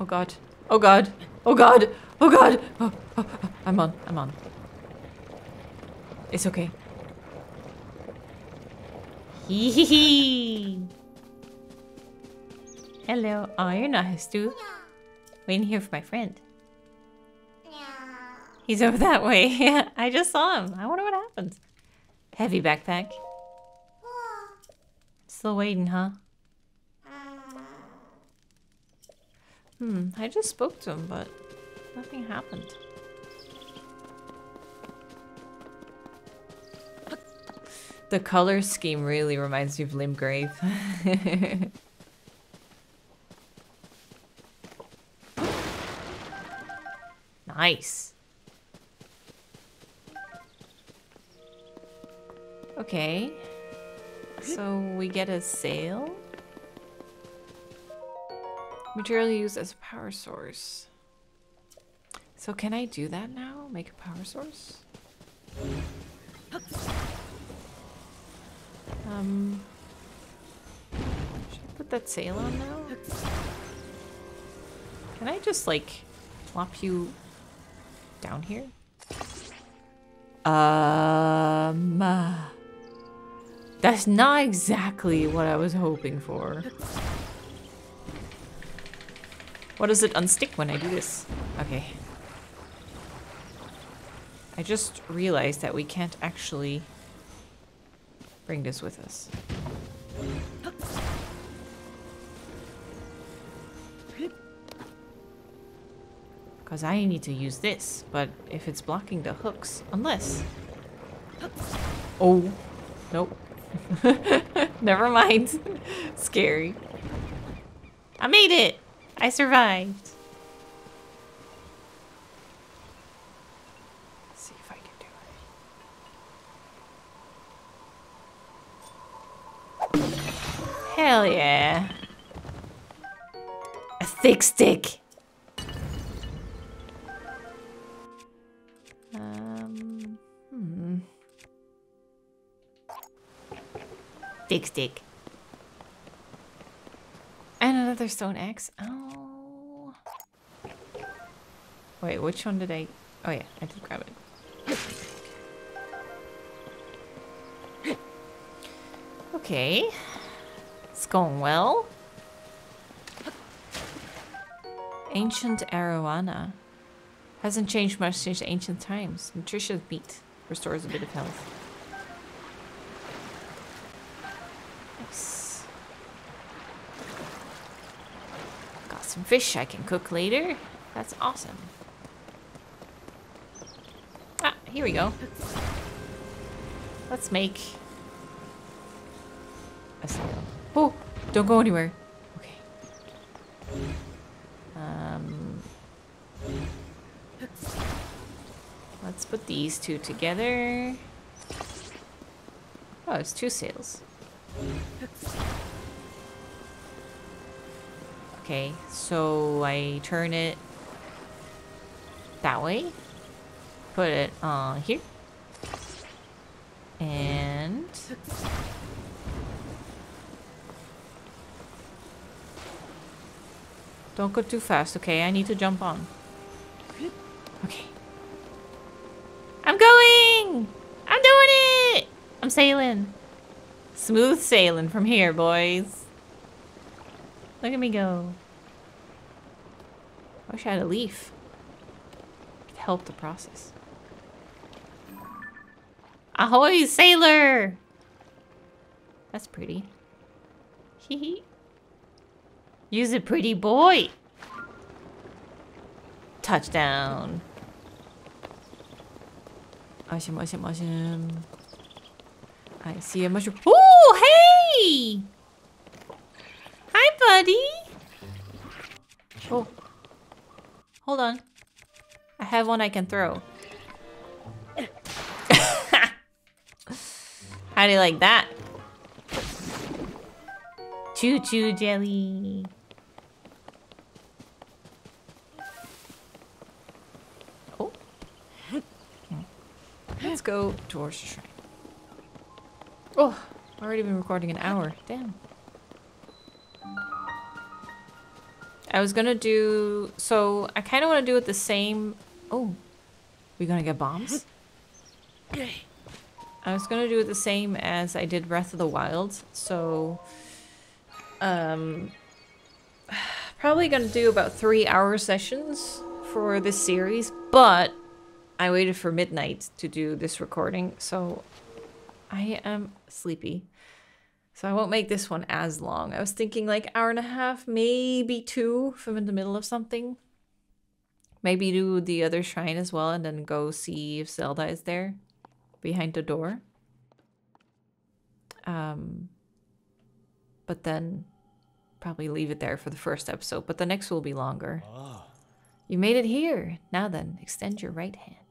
Oh god. Oh god. Oh god. Oh god. Oh, oh, I'm on. I'm on. It's okay. Hee hee hee. Hello. Oh, you're not Hestu. Waiting here for my friend. He's over that way. I just saw him. I wonder what happened. Heavy backpack. Still waiting, huh? Hmm, I just spoke to him, but nothing happened. The color scheme really reminds me of Limgrave. nice. Okay. So we get a sail? Material used as a power source. So can I do that now? Make a power source? Um, should I put that sail on now? Can I just like plop you down here? Um, uh, that's not exactly what I was hoping for. What does it unstick when I do this? Okay. I just realized that we can't actually bring this with us. Because I need to use this, but if it's blocking the hooks, unless... Oh, nope. Never mind. Scary. I made it! I survived. Let's see if I can do it. Hell yeah. A thick stick. Um, hmm. Thick stick. And another stone axe. Oh. Wait, which one did I... Oh yeah, I did grab it. Okay. It's going well. Ancient Arowana. Hasn't changed much since ancient times. Nutritious meat. Restores a bit of health. Nice. Got some fish I can cook later. That's awesome. Ah, here we go. Let's make a sail. Oh, don't go anywhere. Okay. Um, let's put these two together. Oh, it's two sails. Okay, so I turn it that way. Put it on here. And don't go too fast, okay? I need to jump on. Okay. I'm going! I'm doing it! I'm sailing. Smooth sailing from here, boys. Look at me go. I wish I had a leaf. It'd help the process. Ahoy, sailor! That's pretty. Hee hee. Use a pretty boy. Touchdown. Awesome, awesome, awesome. I see a mushroom. Ooh, hey! Hi, buddy. Oh. Hold on. I have one I can throw. How do you like that? Chuchu jelly. Let's go towards the shrine. Oh, already been recording an hour. Damn. I was gonna do so. I kind of want to do it the same. Oh, we gonna get bombs? I was gonna do it the same as I did Breath of the Wild. So, um, probably gonna do about three hour sessions for this series. But I waited for midnight to do this recording, so I am sleepy. So I won't make this one as long. I was thinking like hour and a half, maybe two if I'm in the middle of something. Maybe do the other shrine as well and then go see if Zelda is there behind the door. Um, but then probably leave it there for the first episode, but the next will be longer. You made it here. Now then, extend your right hand.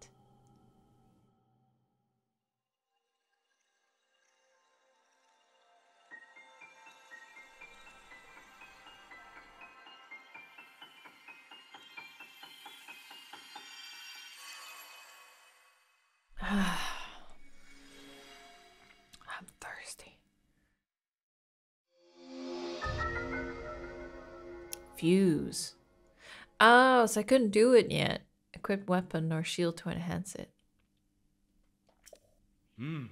Fuse. Oh, so I couldn't do it yet. Equip weapon or shield to enhance it. Hmm.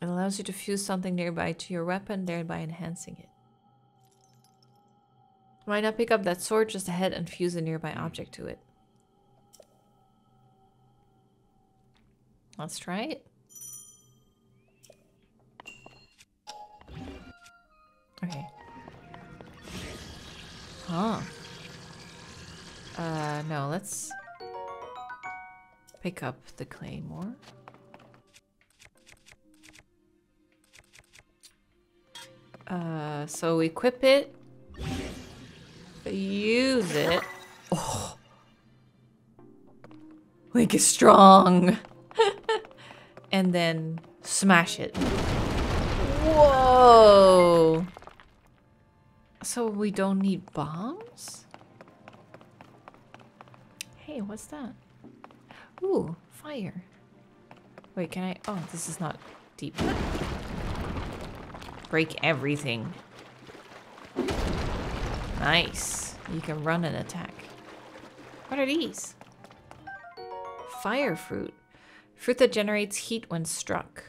It allows you to fuse something nearby to your weapon, thereby enhancing it. Why not pick up that sword just ahead and fuse a nearby hmm. object to it? Let's try it. Okay. Huh. Uh, no, let's pick up the claymore. Uh, so equip it, use it. Oh, Link is strong. and then smash it. Whoa. So we don't need bombs? Hey, what's that? Ooh, fire. Wait, can I? Oh, this is not deep. Break everything. Nice. You can run and attack. What are these? Fire fruit. Fruit that generates heat when struck.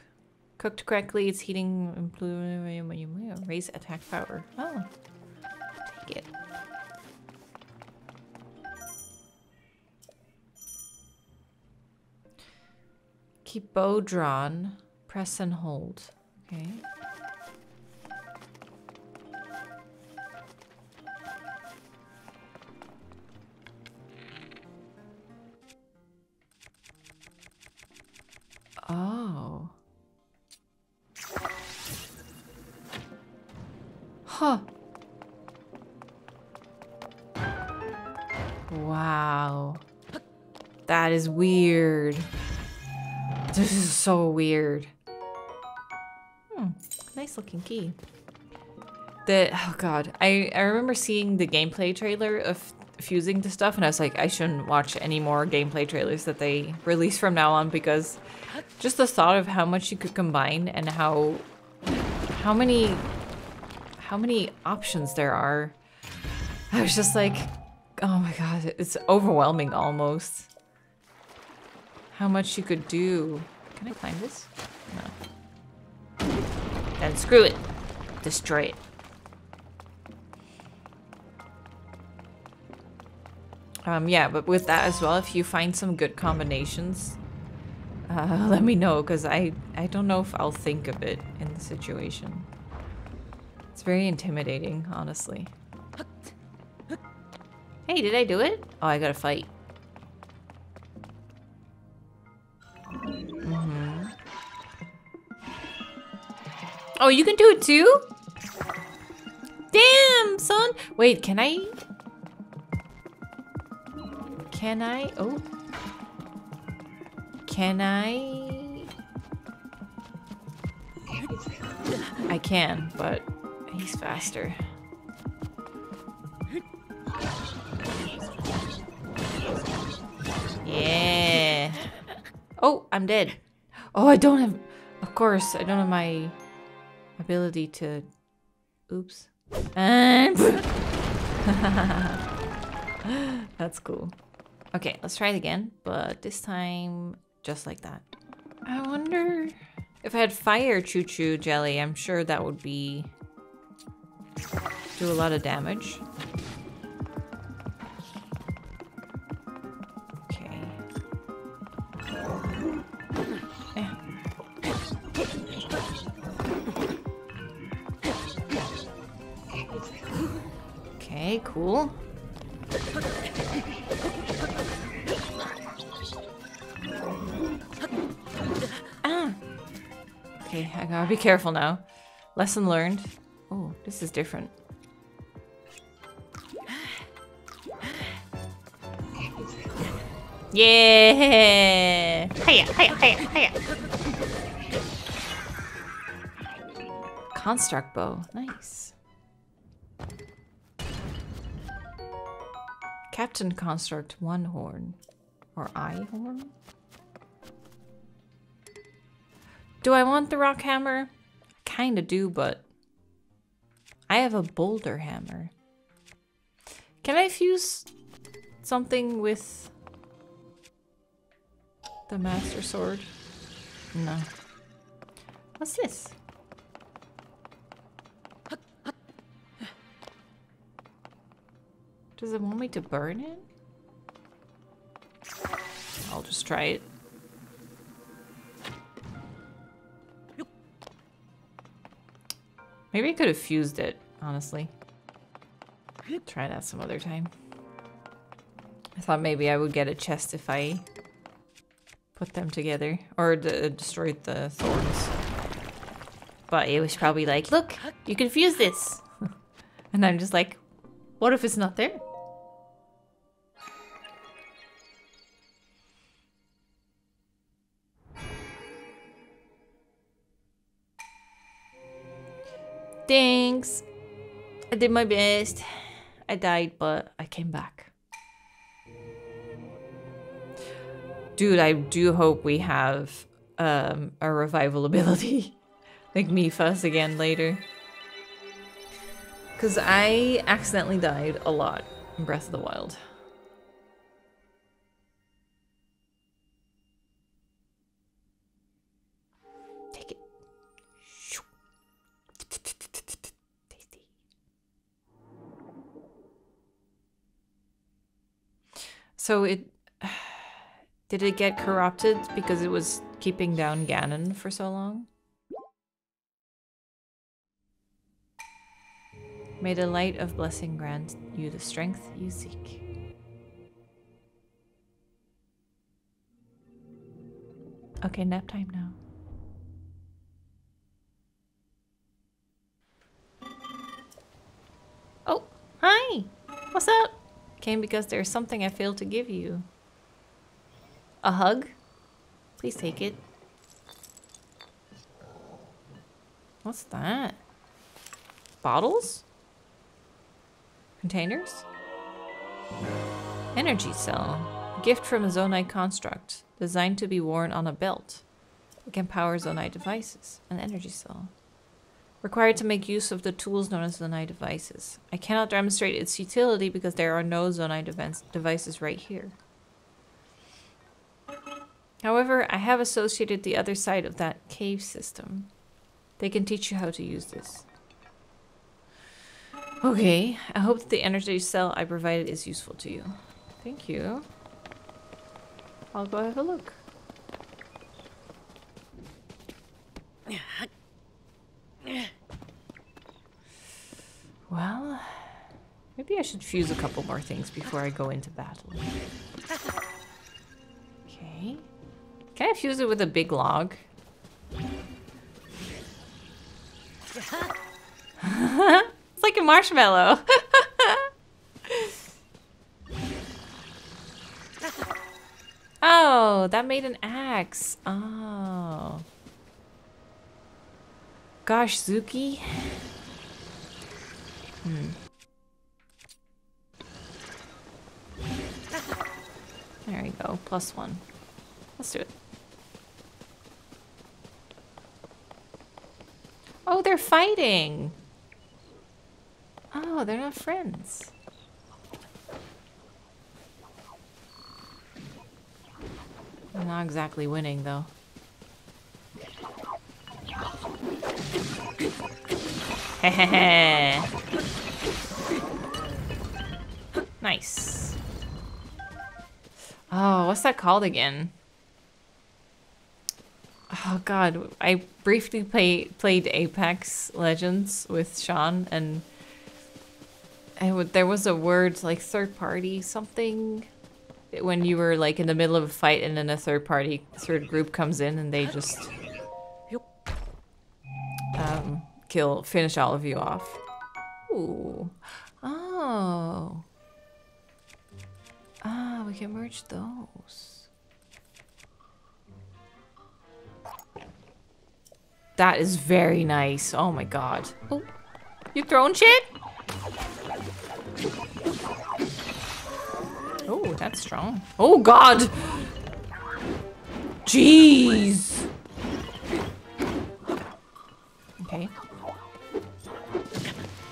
Cooked correctly, its heating raise attack power. Oh, Keep bow drawn. Press and hold. Okay. Oh. Huh. Wow. That is weird. This is so weird. Hmm. Nice looking key. The oh god, I I remember seeing the gameplay trailer of fusing the stuff, and I was like, I shouldn't watch any more gameplay trailers that they release from now on because just the thought of how much you could combine and how how many how many options there are. I was just like, oh my god, it's overwhelming almost. How much you could do. Can I climb this? No. Then screw it. Destroy it. Um, yeah, but with that as well, if you find some good combinations, uh, let me know, because I, I don't know if I'll think of it in the situation. It's very intimidating, honestly. Hey, did I do it? Oh, I gotta fight. Oh, you can do it too? Damn, son! Wait, can I... Can I? Oh. Can I? I can, but he's faster. Yeah. Oh, I'm dead. Oh, I don't have... Of course, I don't have my ability to... Oops. And... That's cool. Okay, let's try it again, but this time just like that. I wonder if I had fire chuchu jelly, I'm sure that would be do a lot of damage. Okay, cool. Ah. Okay, I gotta be careful now. Lesson learned. Oh, this is different. Yeah! Hiya, hiya, hiya, hiya! Construct bow. Nice. Captain Construct one horn. Or eye horn? Do I want the rock hammer? Kinda do, but I have a boulder hammer. Can I fuse something with the master sword? No. What's this? Does it want me to burn it? I'll just try it. Maybe I could have fused it, honestly. Try that some other time. I thought maybe I would get a chest if I put them together. Or uh, destroyed the thorns. But it was probably like, look, you can fuse this. and I'm just like, what if it's not there? I did my best. I died, but I came back. Dude, I do hope we have um, a revival ability. like Mipha's again later. Because I accidentally died a lot in Breath of the Wild. So it... Did it get corrupted because it was keeping down Ganon for so long? May the light of blessing grant you the strength you seek. Okay, nap time now. Oh, hi! What's up? Came because there's something I failed to give you. A hug? Please take it. What's that? Bottles? Containers? Energy cell. Gift from a Zonai construct. Designed to be worn on a belt. It can power Zonai devices. An energy cell. Required to make use of the tools known as Zonai devices. I cannot demonstrate its utility because there are no Zonai devices right here. However, I have associated the other side of that cave system. They can teach you how to use this. Okay, I hope that the energy cell I provided is useful to you. Thank you. I'll go have a look. Well, maybe I should fuse a couple more things before I go into battle. Okay. Can I fuse it with a big log? it's like a marshmallow. oh, that made an axe. Oh. Gosh, Zuki. Hmm. There we go. Plus one. Let's do it. Oh, they're fighting. Oh, they're not friends. Not exactly winning, though. Nice. Oh, what's that called again? Oh god, I briefly play, played Apex Legends with Sean and there was a word like third party something when you were like in the middle of a fight and then a third party third group comes in and they just um, kill, finish all of you off. Ooh. Oh. Ah, we can merge those. That is very nice. Oh my god. Oh, you throwing shit? Oh, that's strong. Oh god! Jeez! Okay.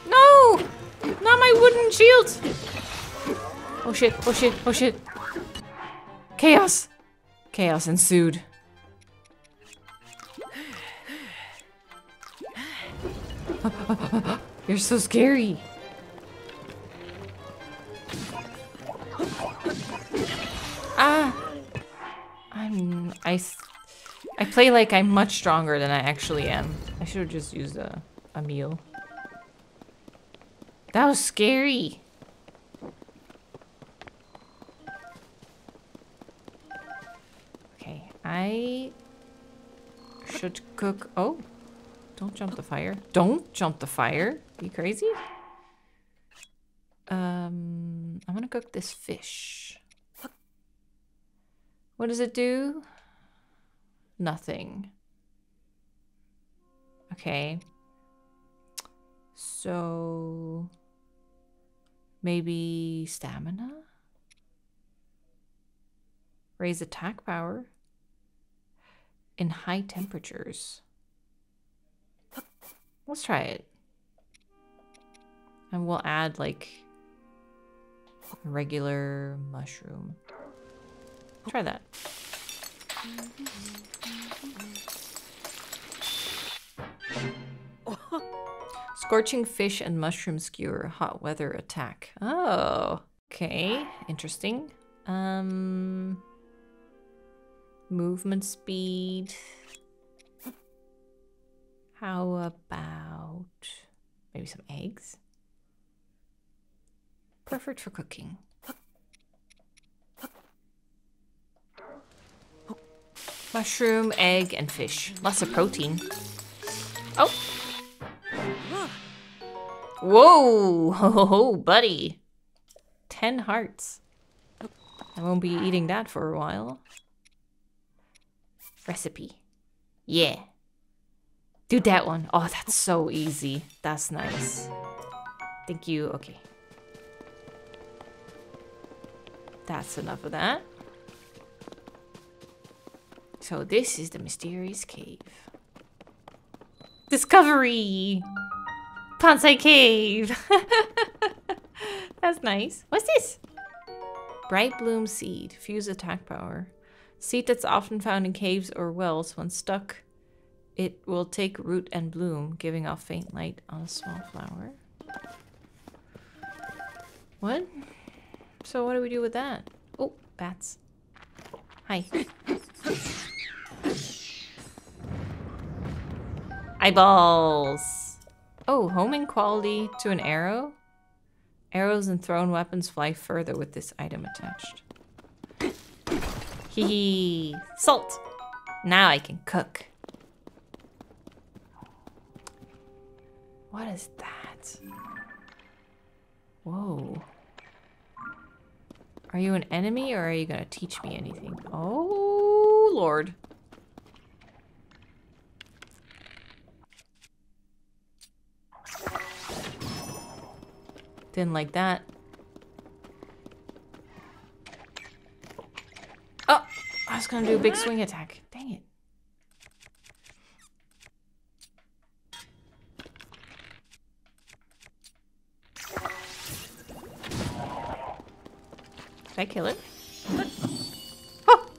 No! Not my wooden shield! Oh shit, oh shit, oh shit. Chaos! Chaos ensued. You're so scary. Ah! I'm... I... I play like I'm much stronger than I actually am. I should have just used a, a meal. That was scary. Okay, I should cook. Oh, don't jump the fire. Don't jump the fire. you crazy? Um, I'm gonna cook this fish. What does it do? Nothing. Okay. So maybe stamina? Raise attack power in high temperatures. Let's try it. And we'll add like regular mushroom. Try that. Scorching fish and mushroom skewer, hot weather attack. Oh, okay, interesting. Um, movement speed. How about maybe some eggs? Perfect for cooking. Mushroom, egg, and fish. Lots of protein. Oh! Whoa! Ho ho ho, buddy! Ten hearts. I won't be eating that for a while. Recipe. Yeah. Do that one. Oh, that's so easy. That's nice. Thank you. Okay. That's enough of that. So this is the mysterious cave. Discovery! Pondside Cave! That's nice. What's this? Brightbloom Seed. Fuse attack power. Seed that's often found in caves or wells. When stuck, it will take root and bloom, giving off faint light on a small flower. What? So what do we do with that? Oh, bats. Hi. Eyeballs. Oh, homing quality to an arrow? Arrows and thrown weapons fly further with this item attached. Hee hee. Salt. Now I can cook. What is that? Whoa. Are you an enemy or are you gonna teach me anything? Oh, Lord. Didn't like that. Oh, I was gonna do a big swing attack. Dang it. Did I kill it? Oh!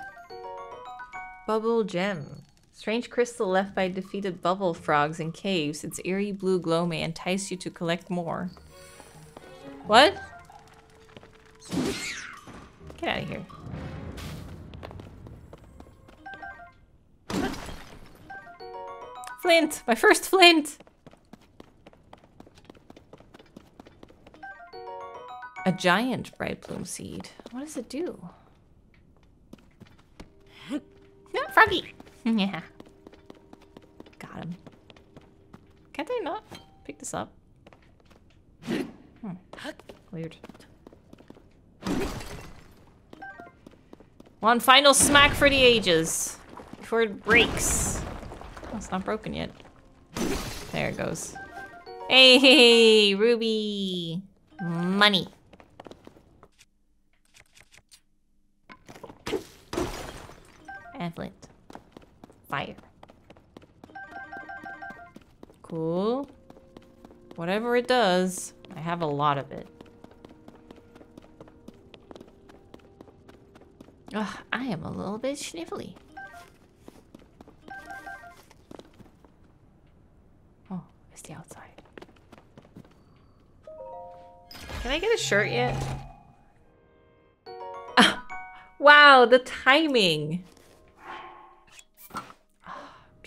Bubbul gem. Strange crystal left by defeated bubbulfrogs in caves. Its eerie blue glow may entice you to collect more. What? Get out of here. Flint! My first flint! A giant brightbloom seed. What does it do? No, froggy! yeah. Got him. Can't I not pick this up? Hmm. Weird. One final smack for the ages. Before it breaks. Oh, it's not broken yet. There it goes. Hey Ruby! Money. And flint. Fire. Cool. Whatever it does, I have a lot of it. Ugh, I am a little bit sniffly. Oh, it's the outside. Can I get a shirt yet? Ah, wow, the timing.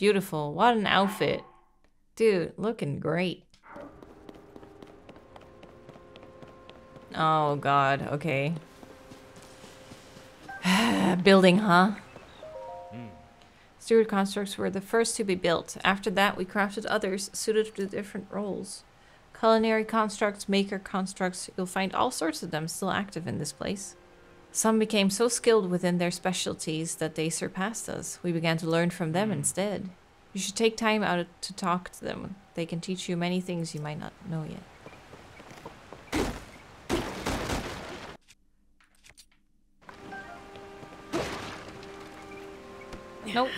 Beautiful. What an outfit. Dude, looking great. Oh god, okay. Building, huh? Steward constructs were the first to be built. After that, we crafted others suited to different roles. Culinary constructs, maker constructs, you'll find all sorts of them still active in this place. Some became so skilled within their specialties that they surpassed us. We began to learn from them hmm. instead. You should take time out to talk to them. They can teach you many things you might not know yet. Nope.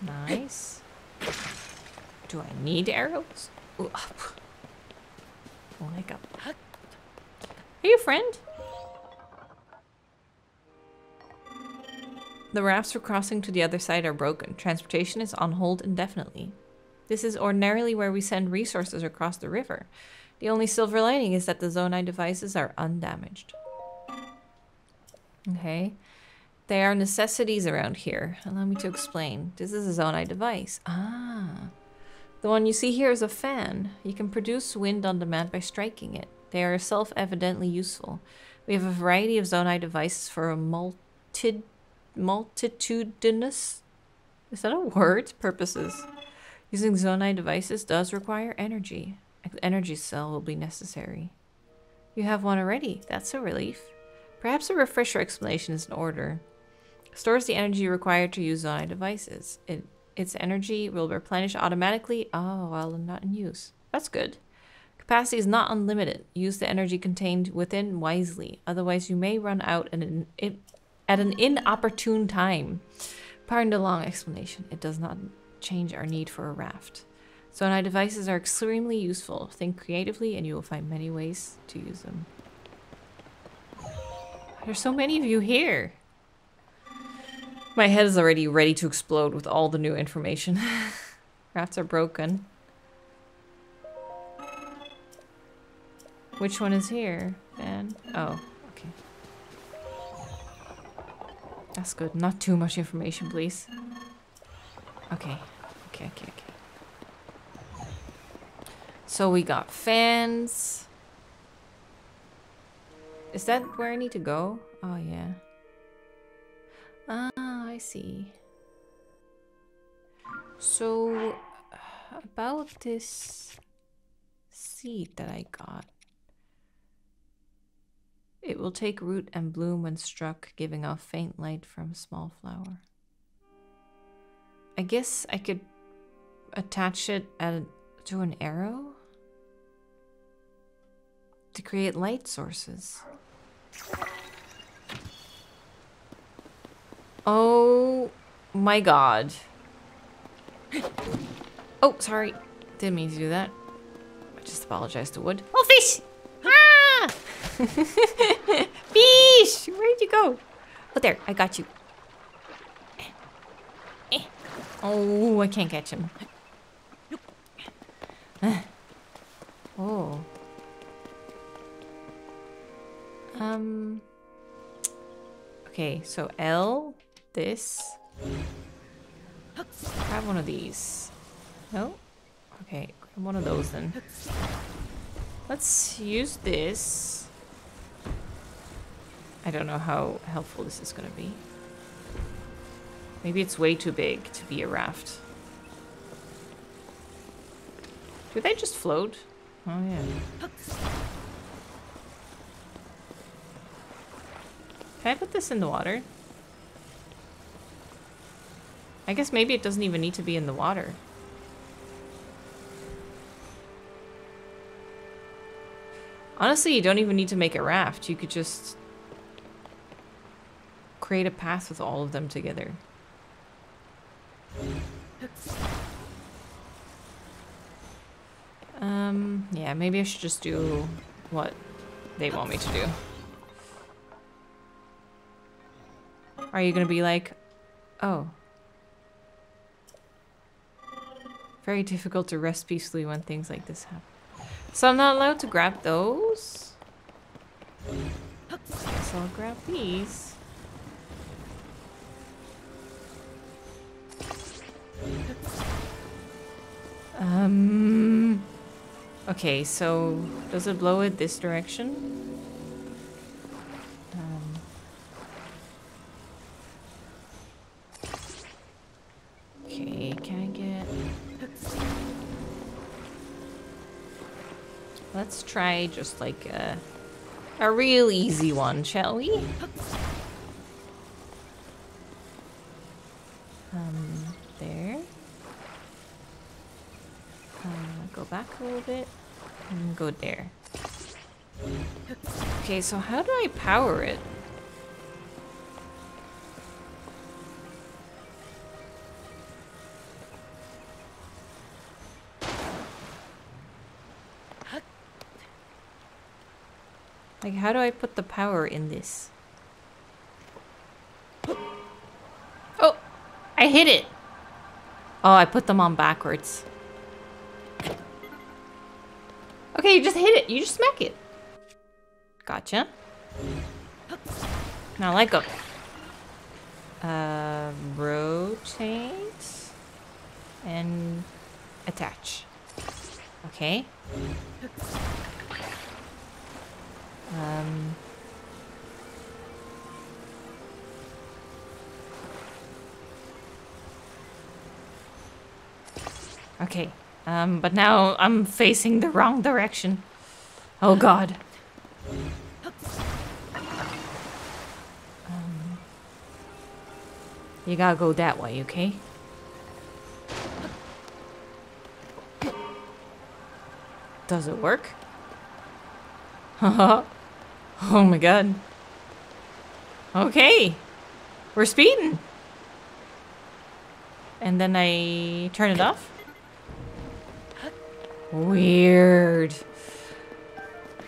Nice. Do I need arrows? Ooh, up. Leg up. Are you a friend? The rafts for crossing to the other side are broken. Transportation is on hold indefinitely. This is ordinarily where we send resources across the river. The only silver lining is that the Zonai devices are undamaged. Okay. They are necessities around here. Allow me to explain. This is a Zonai device. Ah. The one you see here is a fan. You can produce wind on demand by striking it. They are self-evidently useful. We have a variety of Zonai devices for a multi multitudinous is that a word? Purposes. Using Zonai devices does require energy. An energy cell will be necessary. You have one already. That's a relief. Perhaps a refresher explanation is in order. Stores the energy required to use Zonai devices. It its energy will replenish automatically. Oh, while not in use. That's good. Capacity is not unlimited. Use the energy contained within wisely. Otherwise, you may run out at an, at an inopportune time. Pardon the long explanation. It does not change our need for a raft. Zonai devices are extremely useful. Think creatively and you will find many ways to use them. There's so many of you here. My head is already ready to explode with all the new information. Rats are broken. Which one is here, then? Oh, okay. That's good. Not too much information, please. Okay. Okay, okay, okay. So we got fans. Is that where I need to go? Oh, yeah. Ah, I see. So, about this seed that I got. It will take root and bloom when struck, giving off faint light from a small flower. I guess I could attach it at, to an arrow to create light sources. Oh my god. Oh, sorry. Didn't mean to do that. I just apologize to Wood. Oh, fish! Ah! fish! Where'd you go? Oh, there. I got you. Oh, I can't catch him. Oh. Um. Okay, so L this. Grab one of these. No? Okay, grab one of those then. Let's use this. I don't know how helpful this is gonna be. Maybe it's way too big to be a raft. Do they just float? Oh yeah. Can I put this in the water? I guess maybe it doesn't even need to be in the water. Honestly, you don't even need to make a raft. You could just create a path with all of them together. Um, yeah, maybe I should just do what they want me to do. Are you gonna be like, oh, Very difficult to rest peacefully when things like this happen. So I'm not allowed to grab those? Guess I'll grab these. Um. Okay, so does it blow it this direction? Let's try just like a a real easy one, shall we? Um, there. Uh, go back a little bit and go there. Okay, so how do I power it? Like, how do I put the power in this? Oh! I hit it! Oh, I put them on backwards. Okay, you just hit it. You just smack it. Gotcha. Now let go. Uh, rotate. And attach. Okay. Um... Okay. Um, but now I'm facing the wrong direction. Oh god. Um, you gotta go that way, okay? Does it work? oh my god. Okay. We're speeding. And then I turn it off? Weird.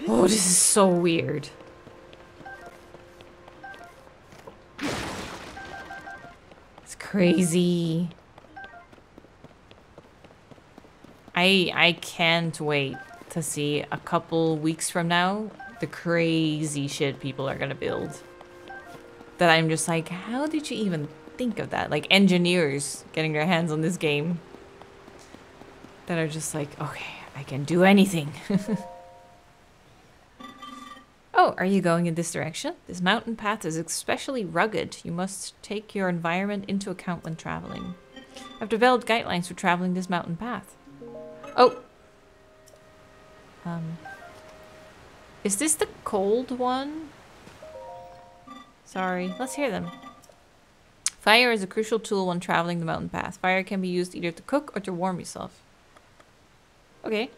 Oh, this is so weird. It's crazy. I I can't wait to see a couple weeks from now the crazy shit people are gonna build. That I'm just like, how did you even think of that? Like engineers getting their hands on this game that are just like, okay, I can do anything. oh, are you going in this direction? This mountain path is especially rugged. You must take your environment into account when traveling. I've developed guidelines for traveling this mountain path. Oh. Um. Is this the cold one? Sorry, let's hear them. Fire is a crucial tool when traveling the mountain path. Fire can be used either to cook or to warm yourself. Okay.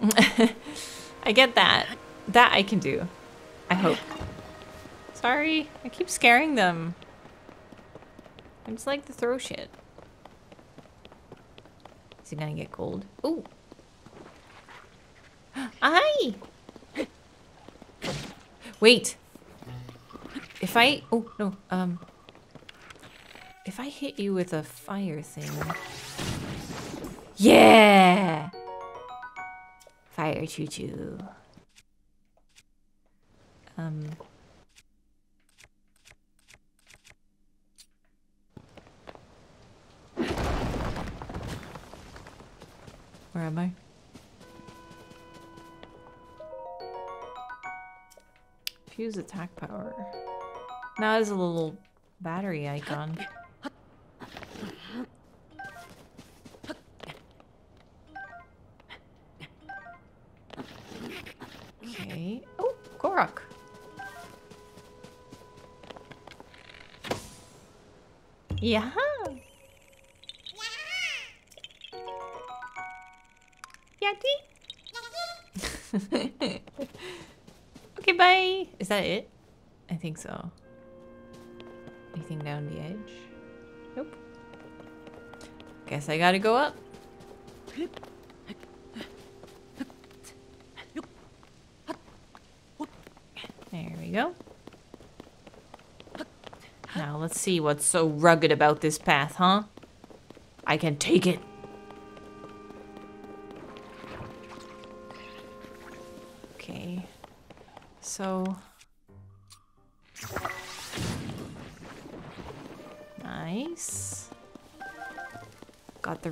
I get that. That I can do. I hope. Sorry, I keep scaring them. I just like to throw shit. Is it gonna get cold? Ooh. Wait. If I... Oh, no. Um... If I hit you with a fire thing... Yeah! Fire Chuchu. Um... Where am I? Fuse attack power. Now there's a little battery icon. Okay. Oh, Korok. Yeah. That it? I think so. Anything down the edge? Nope. Guess I gotta go up. There we go. Now let's see what's so rugged about this path, huh? I can take it.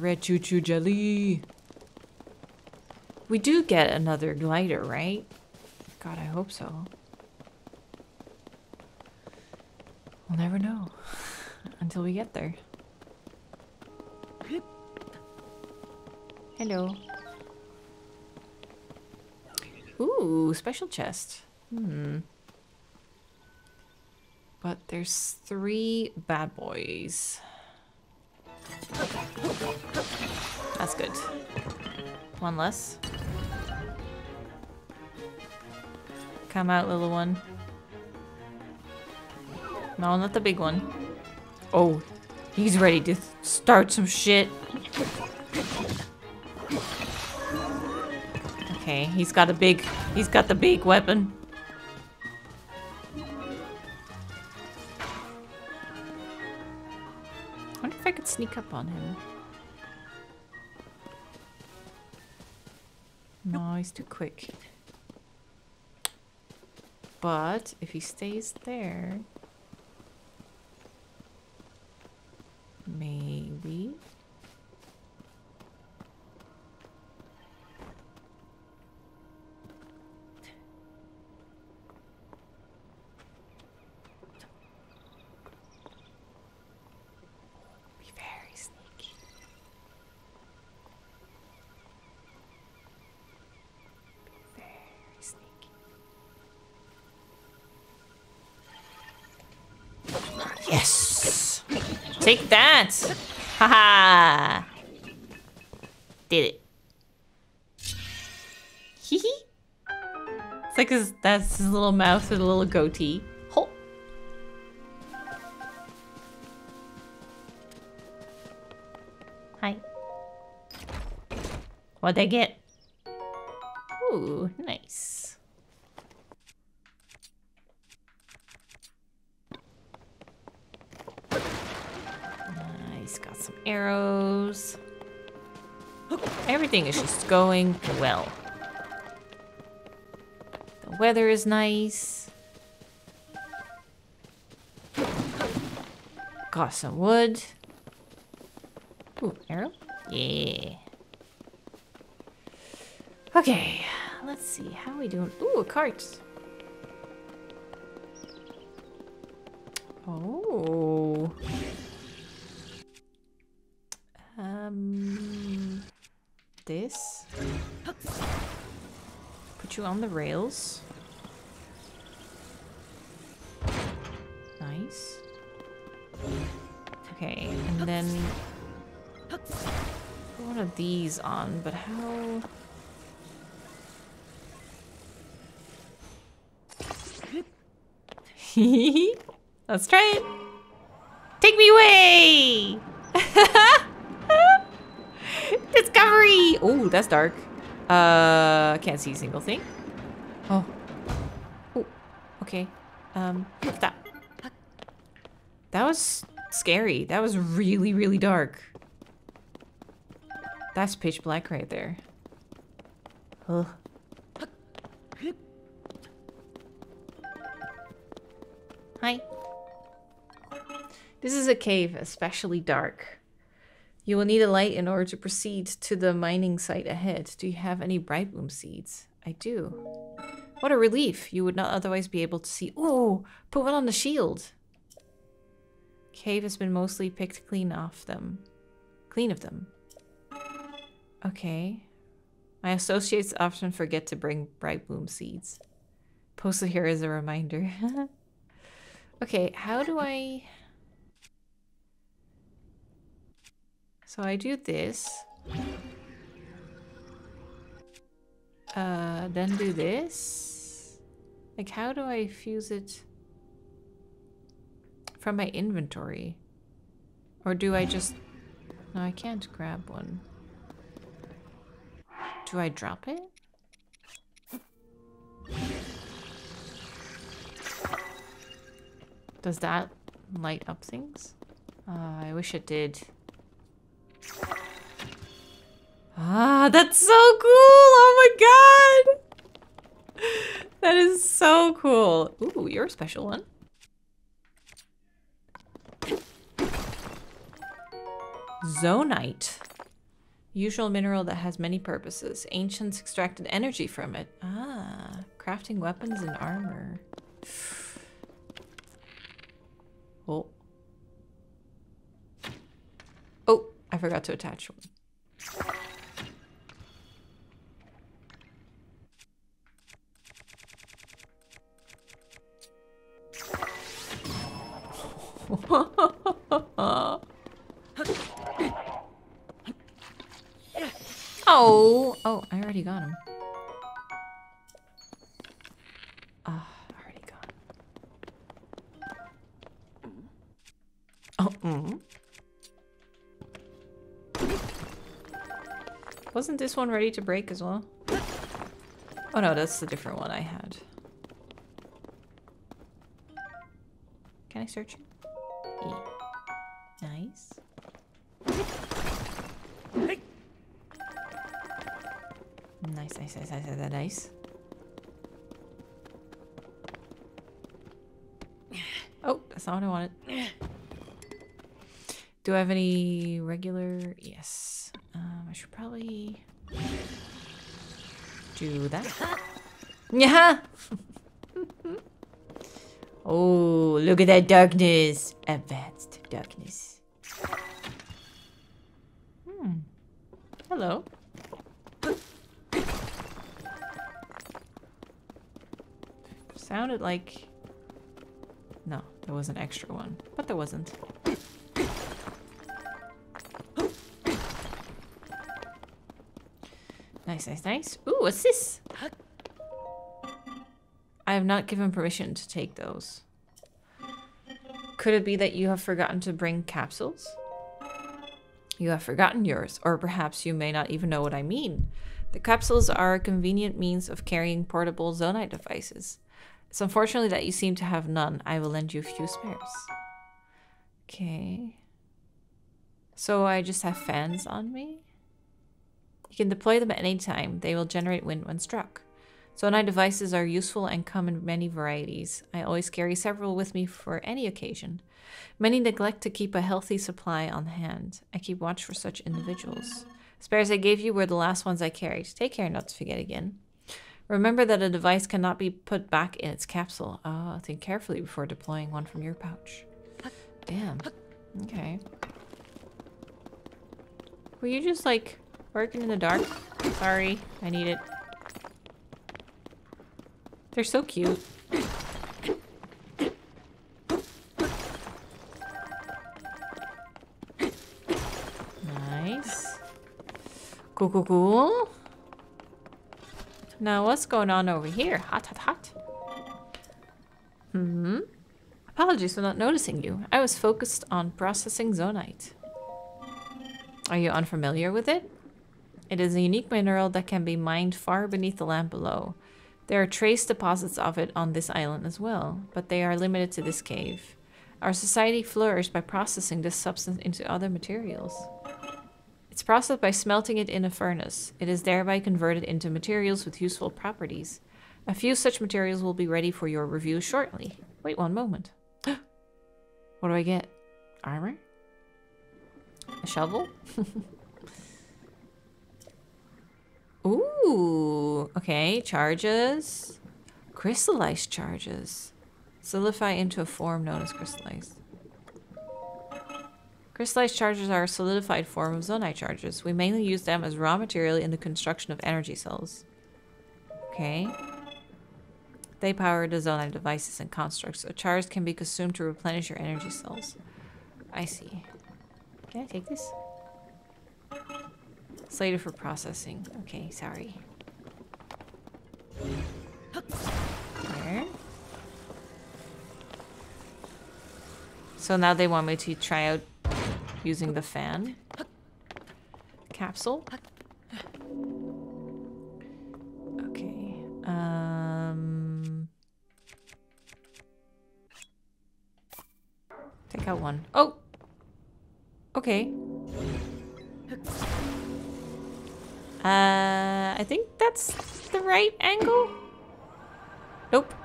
Red Chuchu jelly. We do get another glider, right? God, I hope so. We'll never know until we get there. Hello. Ooh, special chest. Hmm. But there's three bad boys. That's good. One less. Come out, little one. No, not the big one. Oh, he's ready to start some shit. Okay, he's got a big, he's got the big weapon. I wonder if I could sneak up on him. Too quick. But if he stays there, maybe. Be very sneaky. Be very sneaky. Yes! Take that! Haha! Did it. Hee hee. It's like his, that's his little mouth with a little goatee. Hi. What'd I get? Ooh, nice. Arrows. Everything is just going well. The weather is nice. Got some wood. Ooh, arrow? Yeah. Okay, let's see. How we doing? Ooh, a cart. Oh. You on the rails. Nice. Okay, and then put one of these on, but how? Let's try it. Take me away! Discovery! Oh, that's dark. Uh, can't see a single thing. Oh. Oh, okay. Um, that. That was scary. That was really, really dark. That's pitch black right there. Ugh. Hi. This is a cave, especially dark. You will need a light in order to proceed to the mining site ahead. Do you have any brightbloom seeds? I do. What a relief. You would not otherwise be able to see. Ooh, put one on the shield. Cave has been mostly picked clean off them. Clean of them. Okay. My associates often forget to bring brightbloom seeds. Posted here as a reminder. okay, how do I... So I do this. Uh, then do this. Like, how do I fuse it from my inventory? Or do I just... No, I can't grab one. Do I drop it? Does that light up things? Uh, I wish it did. Ah, that's so cool! Oh my god! That is so cool. Ooh, you're a special one. Zonaite. Usual mineral that has many purposes. Ancients extracted energy from it. Ah, crafting weapons and armor. Oh. Oh, I forgot to attach one. oh, oh, I already got him. Ah, already got him. Oh, mm. Wasn't this one ready to break as well? Oh no, that's the different one I had. Can I search? Nice. Oh, that's not what I wanted. Do I have any regular? Yes. Um, I should probably do that. Yeah. oh, look at that darkness. Advanced darkness. Hmm. Hello. Sounded like... No, there was an extra one. But there wasn't. Nice, nice, nice. Ooh, what's this? I have not given permission to take those. Could it be that you have forgotten to bring capsules? You have forgotten yours, or perhaps you may not even know what I mean. The capsules are a convenient means of carrying portable Zonai devices. It's unfortunately that you seem to have none. I will lend you a few spares. Okay. So I just have fans on me? You can deploy them at any time. They will generate wind when struck. Zonai devices are useful and come in many varieties. I always carry several with me for any occasion. Many neglect to keep a healthy supply on hand. I keep watch for such individuals. Spares I gave you were the last ones I carried. Take care not to forget again. Remember that a device cannot be put back in its capsule. Ah, think carefully before deploying one from your pouch. Damn. Okay. Were you just like working in the dark? Sorry, I need it. They're so cute. Nice. Cool, cool, cool. Now, what's going on over here? Hot, hot, hot. Hmm. Apologies for not noticing you. I was focused on processing zonaite. Are you unfamiliar with it? It is a unique mineral that can be mined far beneath the land below. There are trace deposits of it on this island as well, but they are limited to this cave. Our society flourished by processing this substance into other materials. It's processed by smelting it in a furnace. It is thereby converted into materials with useful properties. A few such materials will be ready for your review shortly. Wait one moment. what do I get? Armor? A shovel? Ooh, okay. Charges. Crystallized charges. Solidify into a form known as crystallized. Crystallized charges are a solidified form of Zonai charges. We mainly use them as raw material in the construction of energy cells. Okay. They power the Zonai devices and constructs. So charge can be consumed to replenish your energy cells. I see. Can I take this? Slated for processing. Okay, sorry. There. So now they want me to try out using the fan. Capsule. Okay. Um... Take out one. Oh! Okay. Uh, I think that's the right angle? Nope.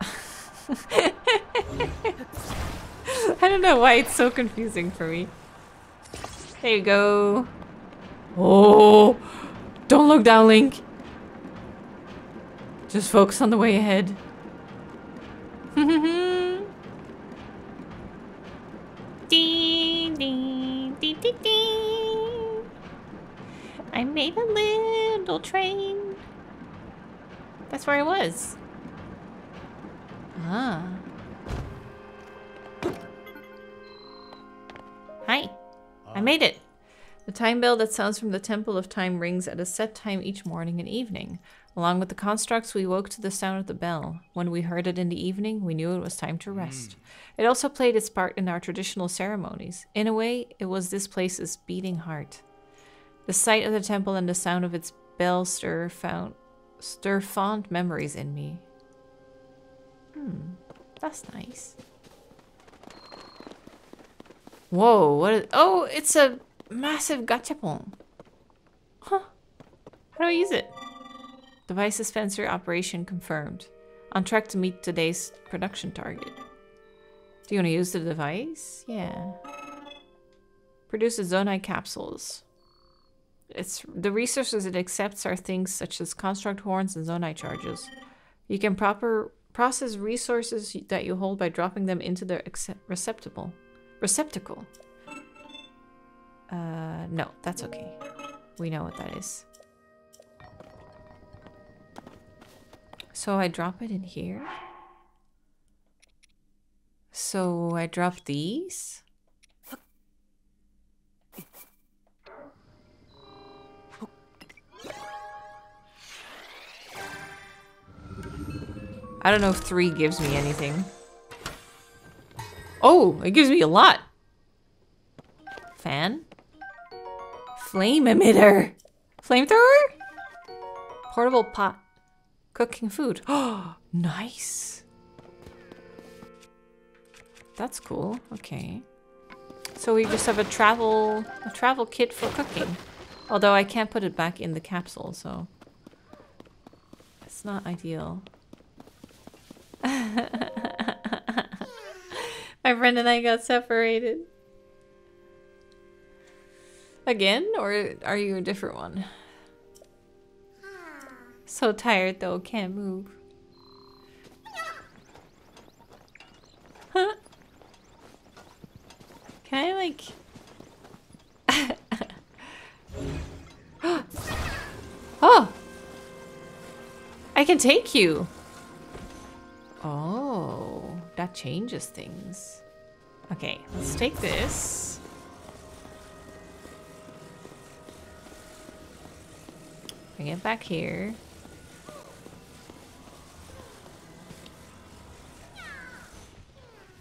I don't know why it's so confusing for me. There you go. Oh, don't look down, Link. Just focus on the way ahead. ding, ding, ding, ding, ding. I made a little train. That's where I was. Ah. Hi. I made it. The time bell that sounds from the Temple of Time rings at a set time each morning and evening. Along with the constructs, we woke to the sound of the bell. When we heard it in the evening, we knew it was time to rest. It also played its part in our traditional ceremonies. In a way, it was this place's beating heart. The sight of the temple and the sound of its bell stir found stir fond memories in me. Hmm, that's nice. Whoa, what is, oh, it's a massive gachapon. Huh. How do I use it? Device dispenser operation confirmed. On track to meet today's production target. Do you want to use the device? Yeah. Produces Zonai capsules. It's the resources it accepts are things such as construct horns and Zonai charges. You can proper process resources that you hold by dropping them into the receptacle. Receptacle. Uh, no, that's okay. We know what that is. So I drop it in here. So I drop these. I don't know if three gives me anything. Oh, it gives me a lot. Fan? Flame emitter. Flamethrower? Portable pot. Cooking food. Oh, nice. That's cool. Okay. So we just have a travel a travel kit for cooking. Although I can't put it back in the capsule, so it's not ideal. My friend and I got separated. Again? Or are you a different one? So tired though, can't move. Huh? Can I like... oh! I can take you! Oh, that changes things. Okay, let's take this. Bring it back here.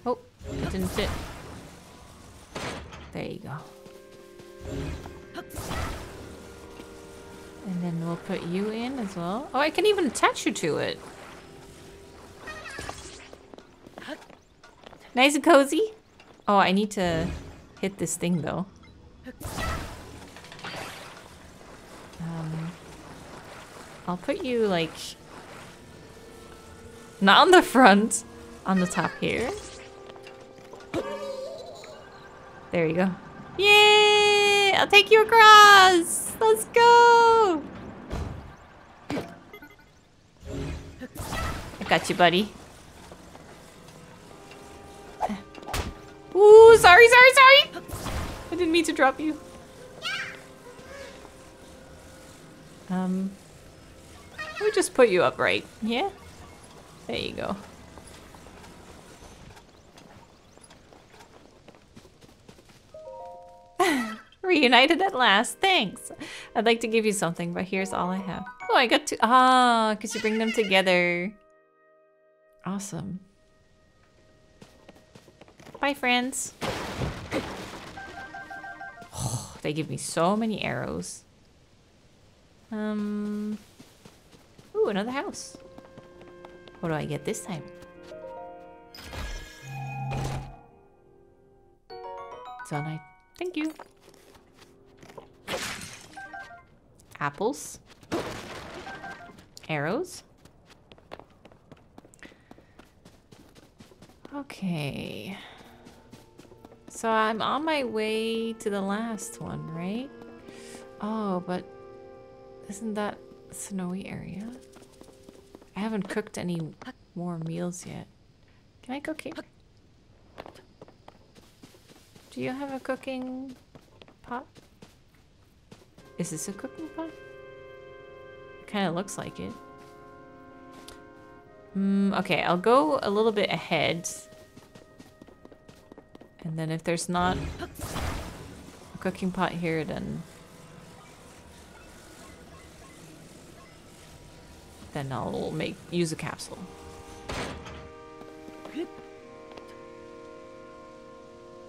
Oh, it didn't fit. There you go. And then we'll put you in as well. Oh, I can even attach you to it. Nice and cozy. Oh, I need to hit this thing though. Um, I'll put you like not on the front, on the top here. There you go. Yay! I'll take you across. Let's go. I got you, buddy. Ooh, sorry, sorry, sorry. I didn't mean to drop you. Um, we just put you upright. Yeah? There you go. Reunited at last. Thanks. I'd like to give you something, but here's all I have. Oh, I got two. Ah, because you bring them together. Awesome. Bye, friends. Oh, they give me so many arrows. Um. Ooh, another house. What do I get this time? Zonai. Thank you. Apples. Arrows. Okay. So I'm on my way to the last one, right? Oh, but isn't that snowy area? I haven't cooked any more meals yet. Can I cook here? Do you have a cooking pot? Is this a cooking pot? Kind of looks like it. Mm, okay, I'll go a little bit ahead. And then if there's not a cooking pot here, then... Then I'll make use a capsule.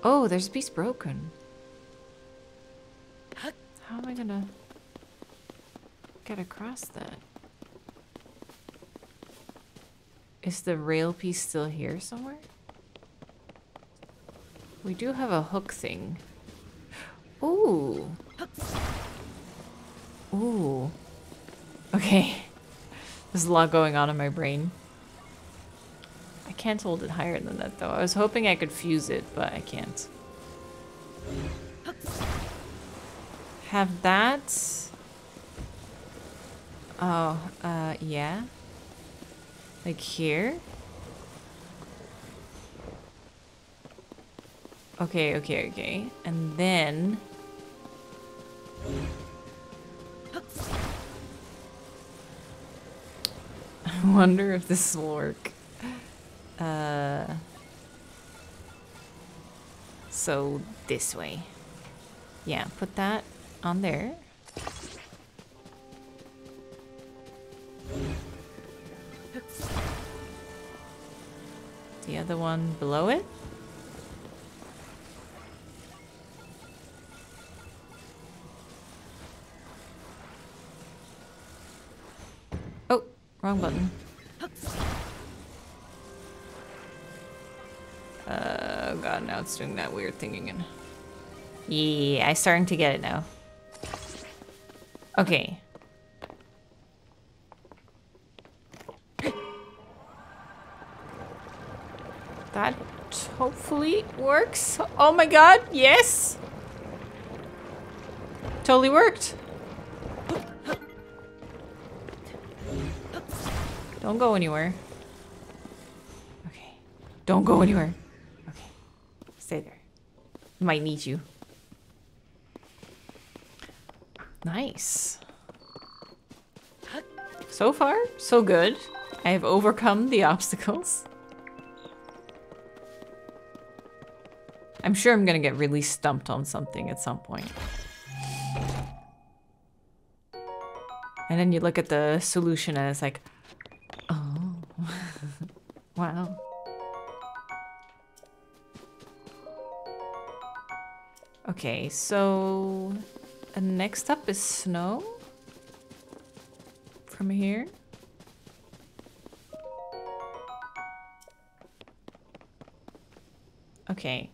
Oh, there's a piece broken. How am I gonna get across that? Is the rail piece still here somewhere? We do have a hook thing. Ooh. Ooh. Okay. There's a lot going on in my brain. I can't hold it higher than that though. I was hoping I could fuse it, but I can't. Have that. Oh, uh, yeah. Like here? Okay, okay, okay. And then... I wonder if this will work. Uh... So, this way. Yeah, put that on there. The other one below it? Wrong button. Uh, oh god, now it's doing that weird thing again. Yeah, I'm starting to get it now. Okay. That hopefully works. Oh my god, yes! Totally worked. Don't go anywhere. Okay. Don't go anywhere. Okay. Stay there. Might need you. Nice. So far, so good. I have overcome the obstacles. I'm sure I'm gonna get really stumped on something at some point. And then you look at the solution and it's like, wow. Okay, so uh, next up is snow. From here. Okay.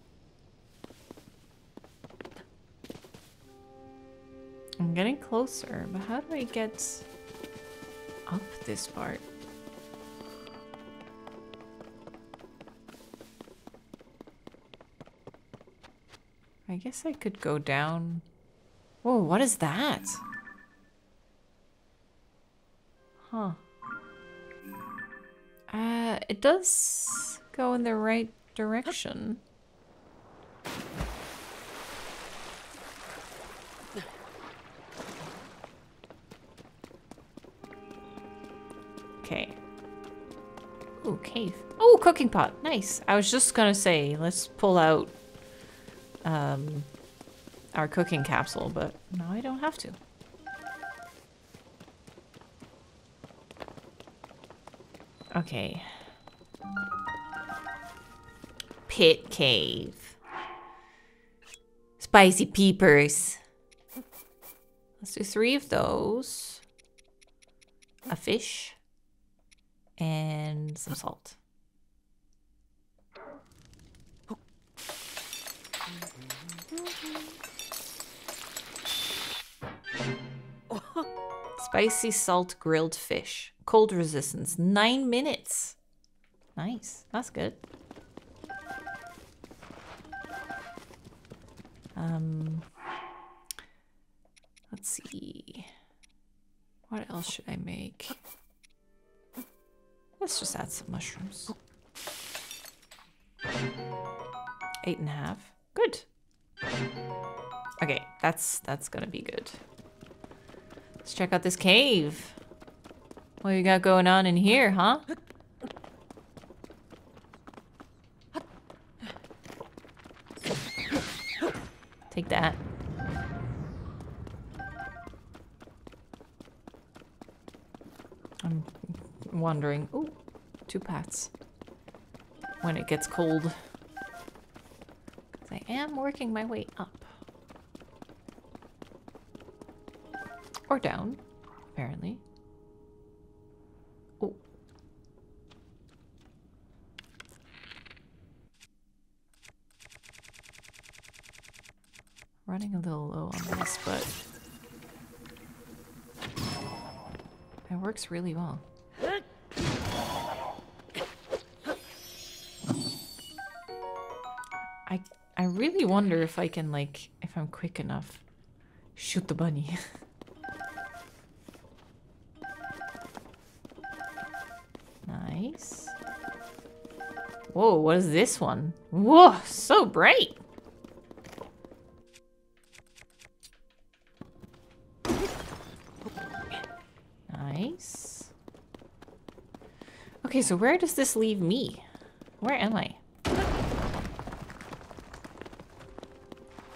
I'm getting closer, but how do I get up this part? I guess I could go down. Whoa, what is that? Huh. Uh, it does go in the right direction. Okay. Ooh, cave. Oh, cooking pot. Nice. I was just gonna say, let's pull out um, our cooking capsule, but no, I don't have to. Okay. Pit cave. Spicy peepers. Let's do three of those. A fish. And some salt. Spicy salt grilled fish. Cold resistance. Nine minutes. Nice. That's good. Um, let's see. What else should I make? Let's just add some mushrooms. Eight and a half. Good. Okay, that's that's gonna be good. Let's check out this cave. What you got going on in here, huh? Take that. I'm wondering. Ooh, two pats. When it gets cold. I am working my way up. Or down, apparently. Oh. Running a little low on this, but it works really well. I I really wonder if I can like if I'm quick enough. Shoot the bunny. Whoa, what is this one? Whoa, so bright. Nice. Okay, so where does this leave me? Where am I?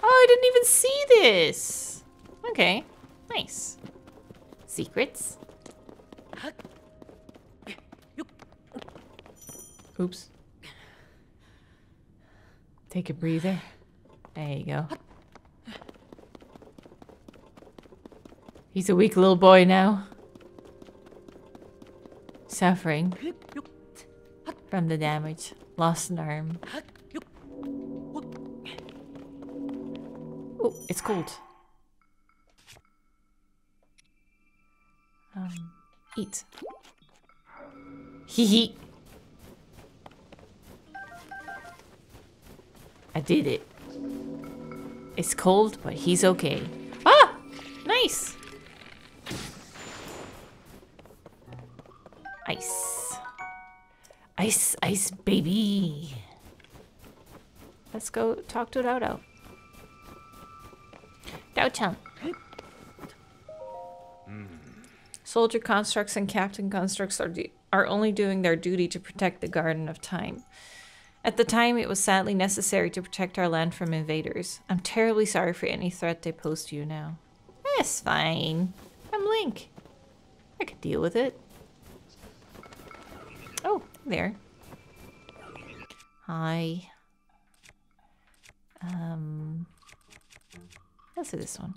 Oh, I didn't even see this. Okay, nice. Secrets. Oops. Take a breather. There you go. He's a weak little boy now. Suffering from the damage. Lost an arm. Oh, it's cold. Um, eat. Hee hee. I did it. It's cold, but he's okay. Ah! Nice! Ice. Ice, ice, baby. Let's go talk to Dao Dao. Dao Chan. Soldier constructs and captain constructs are, are only doing their duty to protect the Garden of Time. At the time, it was sadly necessary to protect our land from invaders. I'm terribly sorry for any threat they pose to you now. That's fine. I'm Link. I could deal with it. Oh, there. Hi. Um, let's do this one.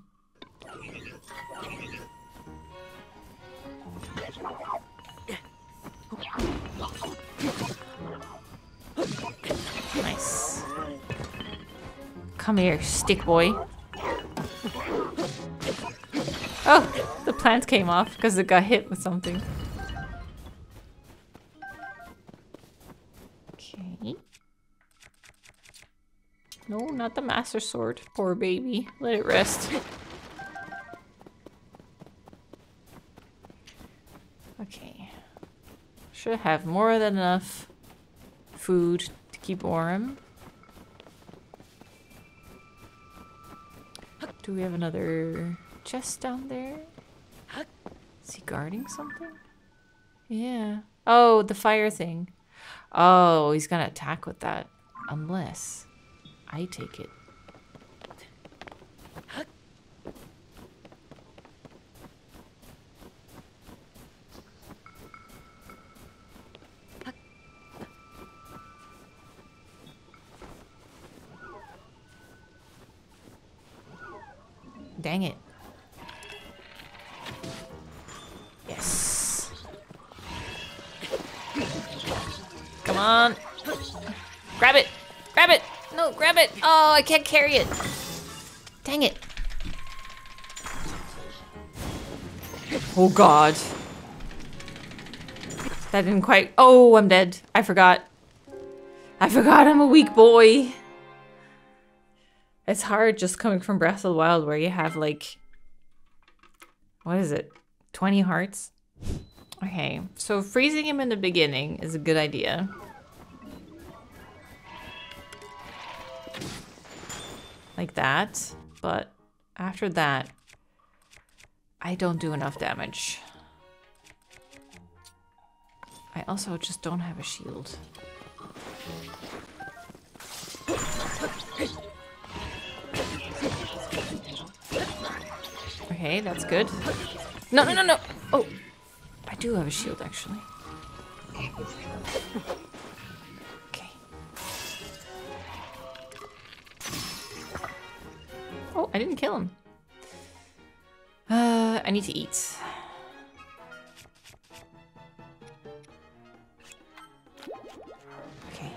Come here, stick boy. Oh, the plant came off because it got hit with something. Okay. No, not the master sword. Poor baby. Let it rest. Okay. Should have more than enough food to keep warm. Do we have another chest down there? Is he guarding something? Yeah. Oh, the fire thing. Oh, he's gonna attack with that. Unless I take it. I can't carry it. Dang it. Oh, God. That didn't quite... Oh, I'm dead. I forgot. I forgot I'm a weak boy. It's hard just coming from Breath of the Wild where you have like what is it? 20 hearts? Okay, so freezing him in the beginning is a good idea. Like that, but after that, I don't do enough damage. I also just don't have a shield. Okay, that's good. No, no, no, no! Oh! I do have a shield, actually. Oh, I didn't kill him. Uh, I need to eat. Okay.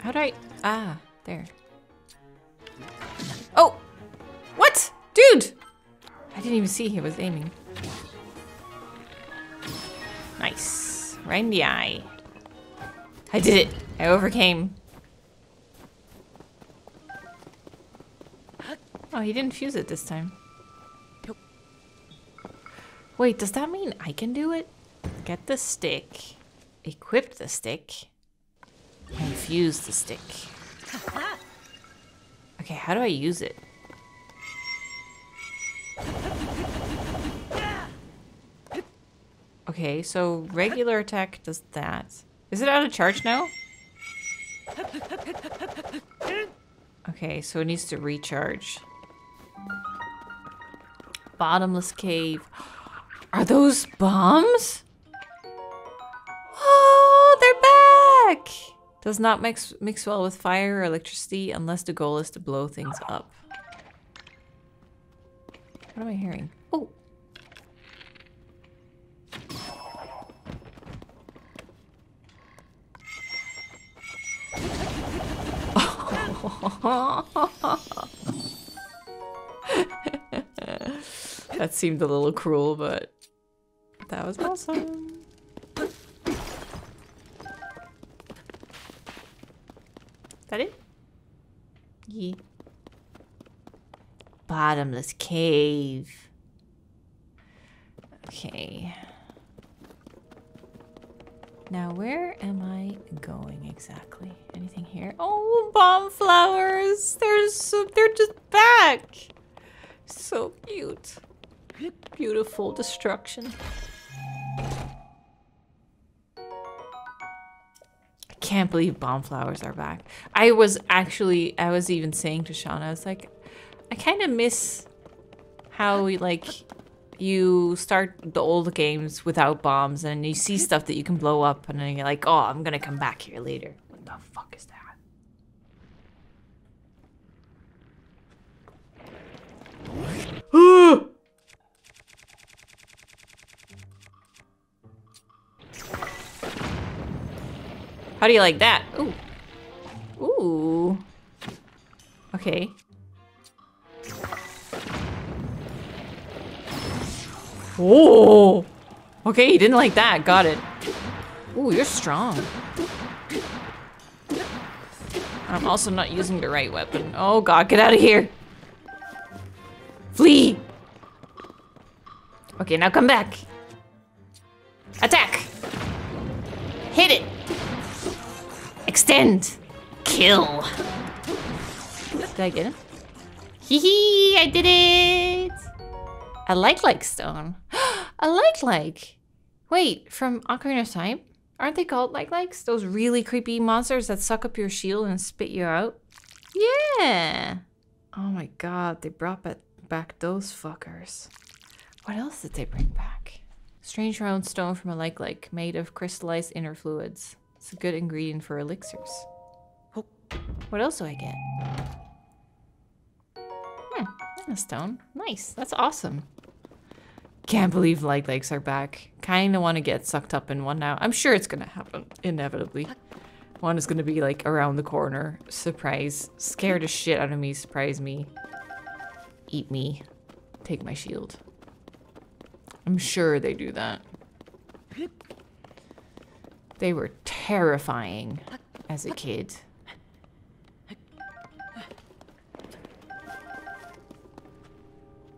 How do I... Ah, there. Oh! What? Dude! I didn't even see he was aiming. Nice. Right in the eye. I did it. I overcame. Oh, he didn't fuse it this time. Wait, does that mean I can do it? Get the stick, equip the stick, and fuse the stick. Okay, how do I use it? Okay, so regular attack does that. Is it out of charge now? Okay, so it needs to recharge. Bottomless cave. Are those bombs? Oh, they're back! Does not mix mix well with fire or electricity unless the goal is to blow things up. What am I hearing? Oh. that seemed a little cruel, but that was awesome. That it? Yeah. Bottomless cave. Okay. Now, where am I going exactly? Anything here? Oh, bomb flowers! They're they're just back. So cute. Beautiful destruction. I can't believe bomb flowers are back. I was actually, I was even saying to Sean, I was like, I kind of miss how we like you start the old games without bombs and you see stuff that you can blow up and then you're like, oh, I'm gonna come back here later. What the fuck is that? How do you like that? Ooh. Ooh. Okay. Oh. Okay, he didn't like that. Got it. Ooh, you're strong. I'm also not using the right weapon. Oh god, get out of here. Flee. Okay, now come back. Attack. Hit it. Extend. Kill. Did I get him? Hee hee, I did it. A like like stone. a like like. Wait, from Ocarina of Time? Aren't they called like likes? Those really creepy monsters that suck up your shield and spit you out? Yeah. Oh my god, they brought back those fuckers. What else did they bring back? Strange round stone from a like like made of crystallized inner fluids. It's a good ingredient for elixirs. Oh, what else do I get? Hmm, a stone. Nice. That's awesome. Can't believe like likes are back. Kind of want to get sucked up in one now. I'm sure it's gonna happen inevitably. One is gonna be like around the corner. Surprise. Scare the shit out of me. Surprise me. Eat me. Take my shield. I'm sure they do that. They were terrifying as a kid.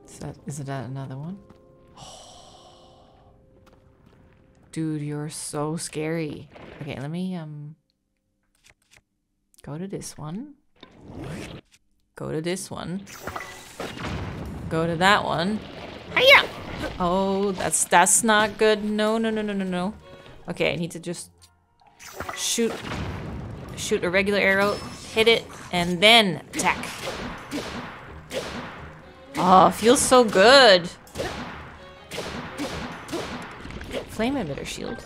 Is that is it another one? Dude, you're so scary. Okay, let me um go to this one. Go to this one. Go to that one. Hiya! Oh, that's that's not good. No, no, no, no, no, no. Okay, I need to just shoot shoot a regular arrow, hit it, and then attack. Oh, feels so good. Flame emitter shield.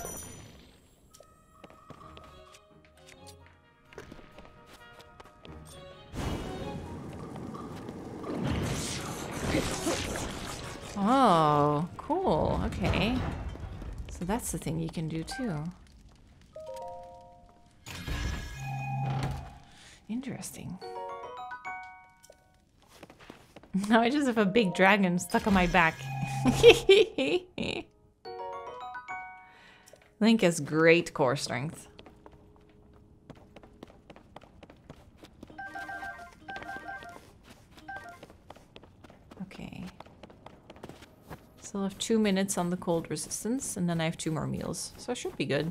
Oh, cool. Okay. So that's the thing you can do too. Interesting. Now I just have a big dragon stuck on my back. Link has great core strength. Okay. Still have two minutes on the cold resistance, and then I have two more meals, so I should be good.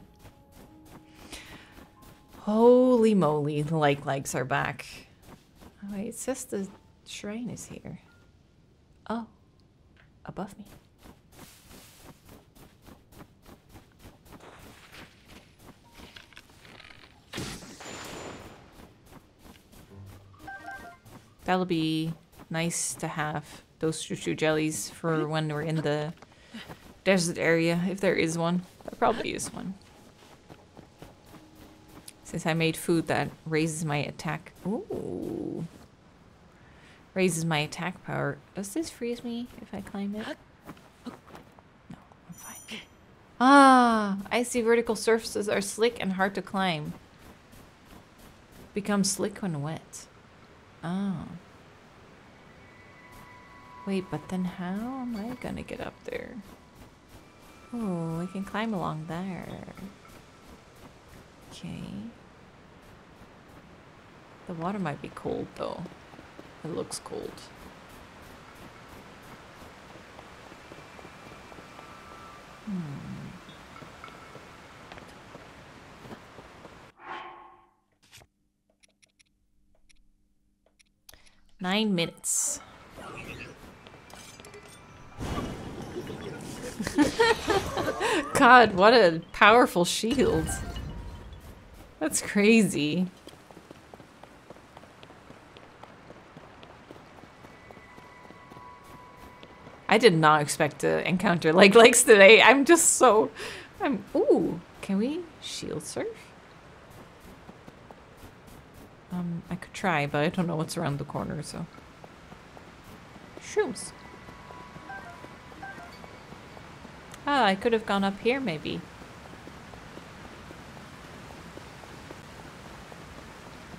Holy moly, the like likes are back. Oh, wait, it says the shrine is here. Oh, above me. That'll be nice to have those chuchu jellies for when we're in the desert area, if there is one. There probably is one. Since I made food that raises my attack. Ooh. Raises my attack power. Does this freeze me if I climb it? No, I'm fine. Ah, icy vertical surfaces are slick and hard to climb. Become slick when wet. Oh. Wait, but then how am I gonna get up there? Oh, I can climb along there. Okay. The water might be cold though. It looks cold. Hmm. Nine minutes. God, what a powerful shield. That's crazy. I did not expect to encounter like likes today. I'm just so I'm ooh, can we shield surf? Um, I could try, but I don't know what's around the corner, so. Shrooms. Ah, I could have gone up here, maybe.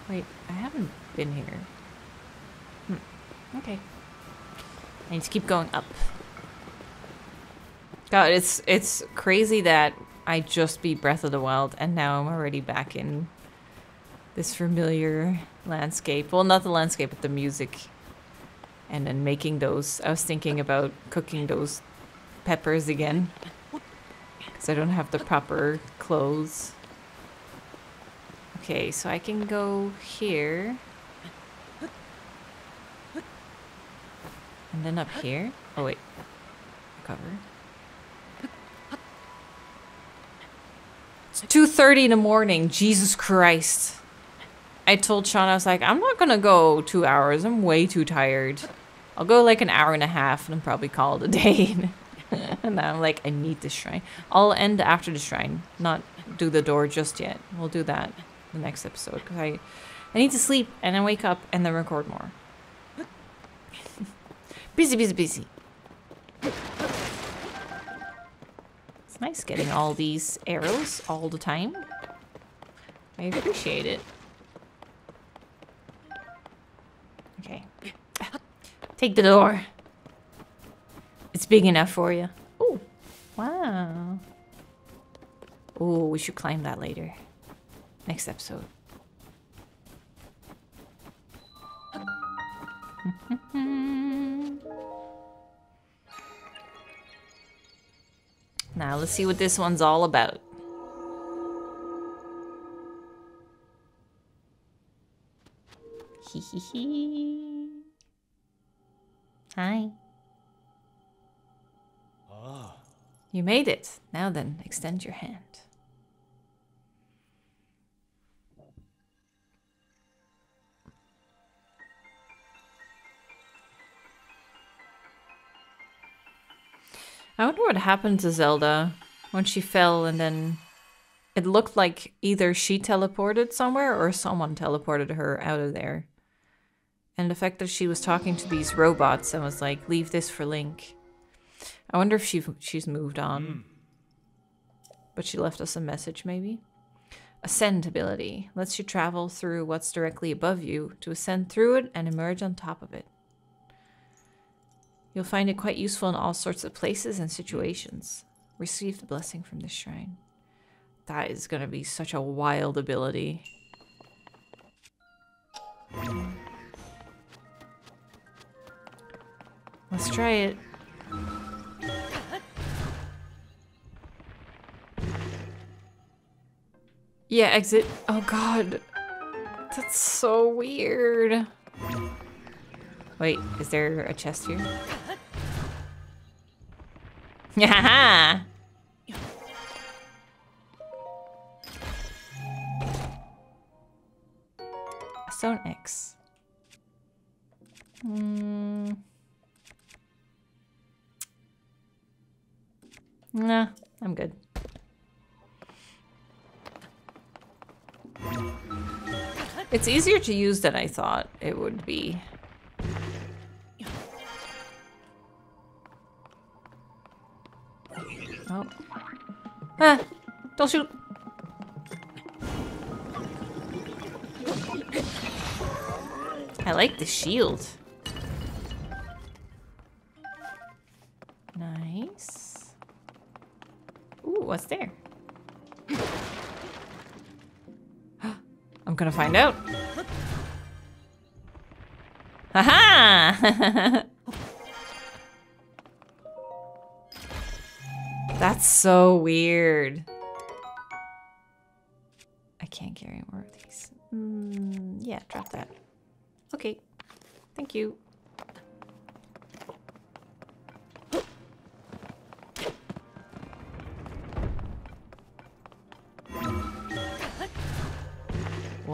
Wait, I haven't been here. Hmm. Okay. I need to keep going up. God, it's it's crazy that I just beat Breath of the Wild and now I'm already back in this familiar landscape. Well, not the landscape, but the music. And then making those. I was thinking about cooking those peppers again. Because I don't have the proper clothes. Okay, so I can go here. And then up here. Oh, wait. Cover. It's 2.30 in the morning. Jesus Christ. I told Sean, I was like, I'm not gonna go two hours. I'm way too tired. I'll go like an hour and a half and I'm probably call it a day. and I'm like, I need this shrine. I'll end after the shrine, not do the door just yet. We'll do that the next episode because I, I need to sleep and then wake up and then record more. busy, busy, busy. It's nice getting all these arrows all the time. I appreciate it. Okay. Take the door. It's big enough for you. Oh, wow. Oh, we should climb that later. next episode. now let's see what this one's all about. Hee hee hee. Hi. ああ ah. You made it. Now then, extend your hand. I wonder what happened to Zelda when she fell and then it looked like either she teleported somewhere or someone teleported her out of there. And the fact that she was talking to these robots and was like, leave this for Link. I wonder if she she's moved on. Hmm. But she left us a message, maybe. Ascend ability lets you travel through what's directly above you to ascend through it and emerge on top of it. You'll find it quite useful in all sorts of places and situations. Receive the blessing from this shrine. That is going to be such a wild ability. Hmm. Let's try it. Yeah, exit. Oh god. That's so weird. Wait, is there a chest here? Yeah. Stone X. Hmm. Nah, I'm good. It's easier to use than I thought it would be. Oh. Ah! Don't shoot! I like the shield. What's there? I'm gonna find out. Haha! That's so weird. I can't carry more of these. Mm, yeah, drop that. Okay. Thank you.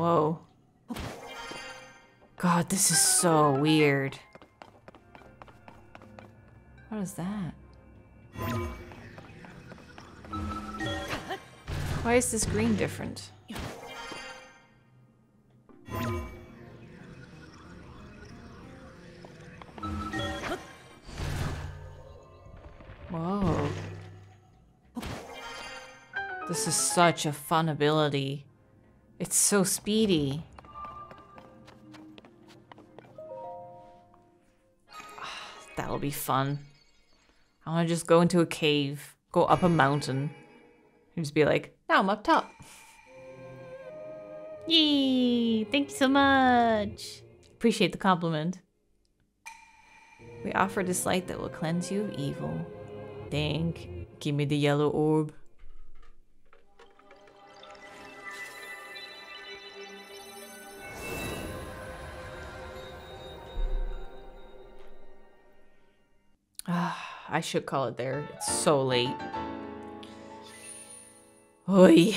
Whoa. God, this is so weird. What is that? Why is this green different? Whoa. This is such a fun ability. It's so speedy. That'll be fun. I want to just go into a cave, go up a mountain, and just be like, now I'm up top. Yay! Thank you so much. Appreciate the compliment. We offer this light that will cleanse you of evil. Thank. Give me the yellow orb. I should call it there. It's so late. Oy.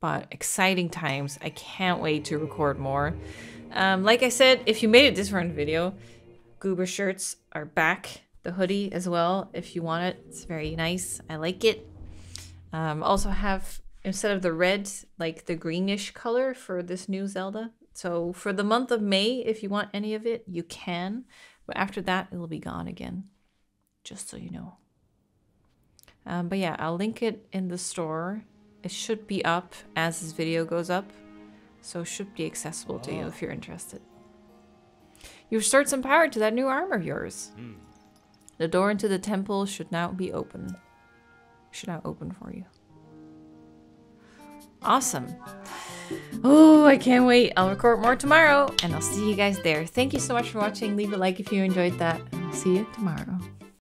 But exciting times. I can't wait to record more. Um, like I said, if you made it this far in the video, Goober shirts are back. The hoodie as well, if you want it. It's very nice. I like it. Um, also have, instead of the red, like the greenish color for this new Zelda. So for the month of May, if you want any of it, you can. But after that, it'll be gone again. Just so you know. Um, but yeah, I'll link it in the store. It should be up as this video goes up. So it should be accessible to you if you're interested. You restored some power to that new armor of yours. The door into the temple should now be open. Should now open for you. Awesome. Oh, I can't wait. I'll record more tomorrow and I'll see you guys there. Thank you so much for watching. Leave a like if you enjoyed that. I'll see you tomorrow.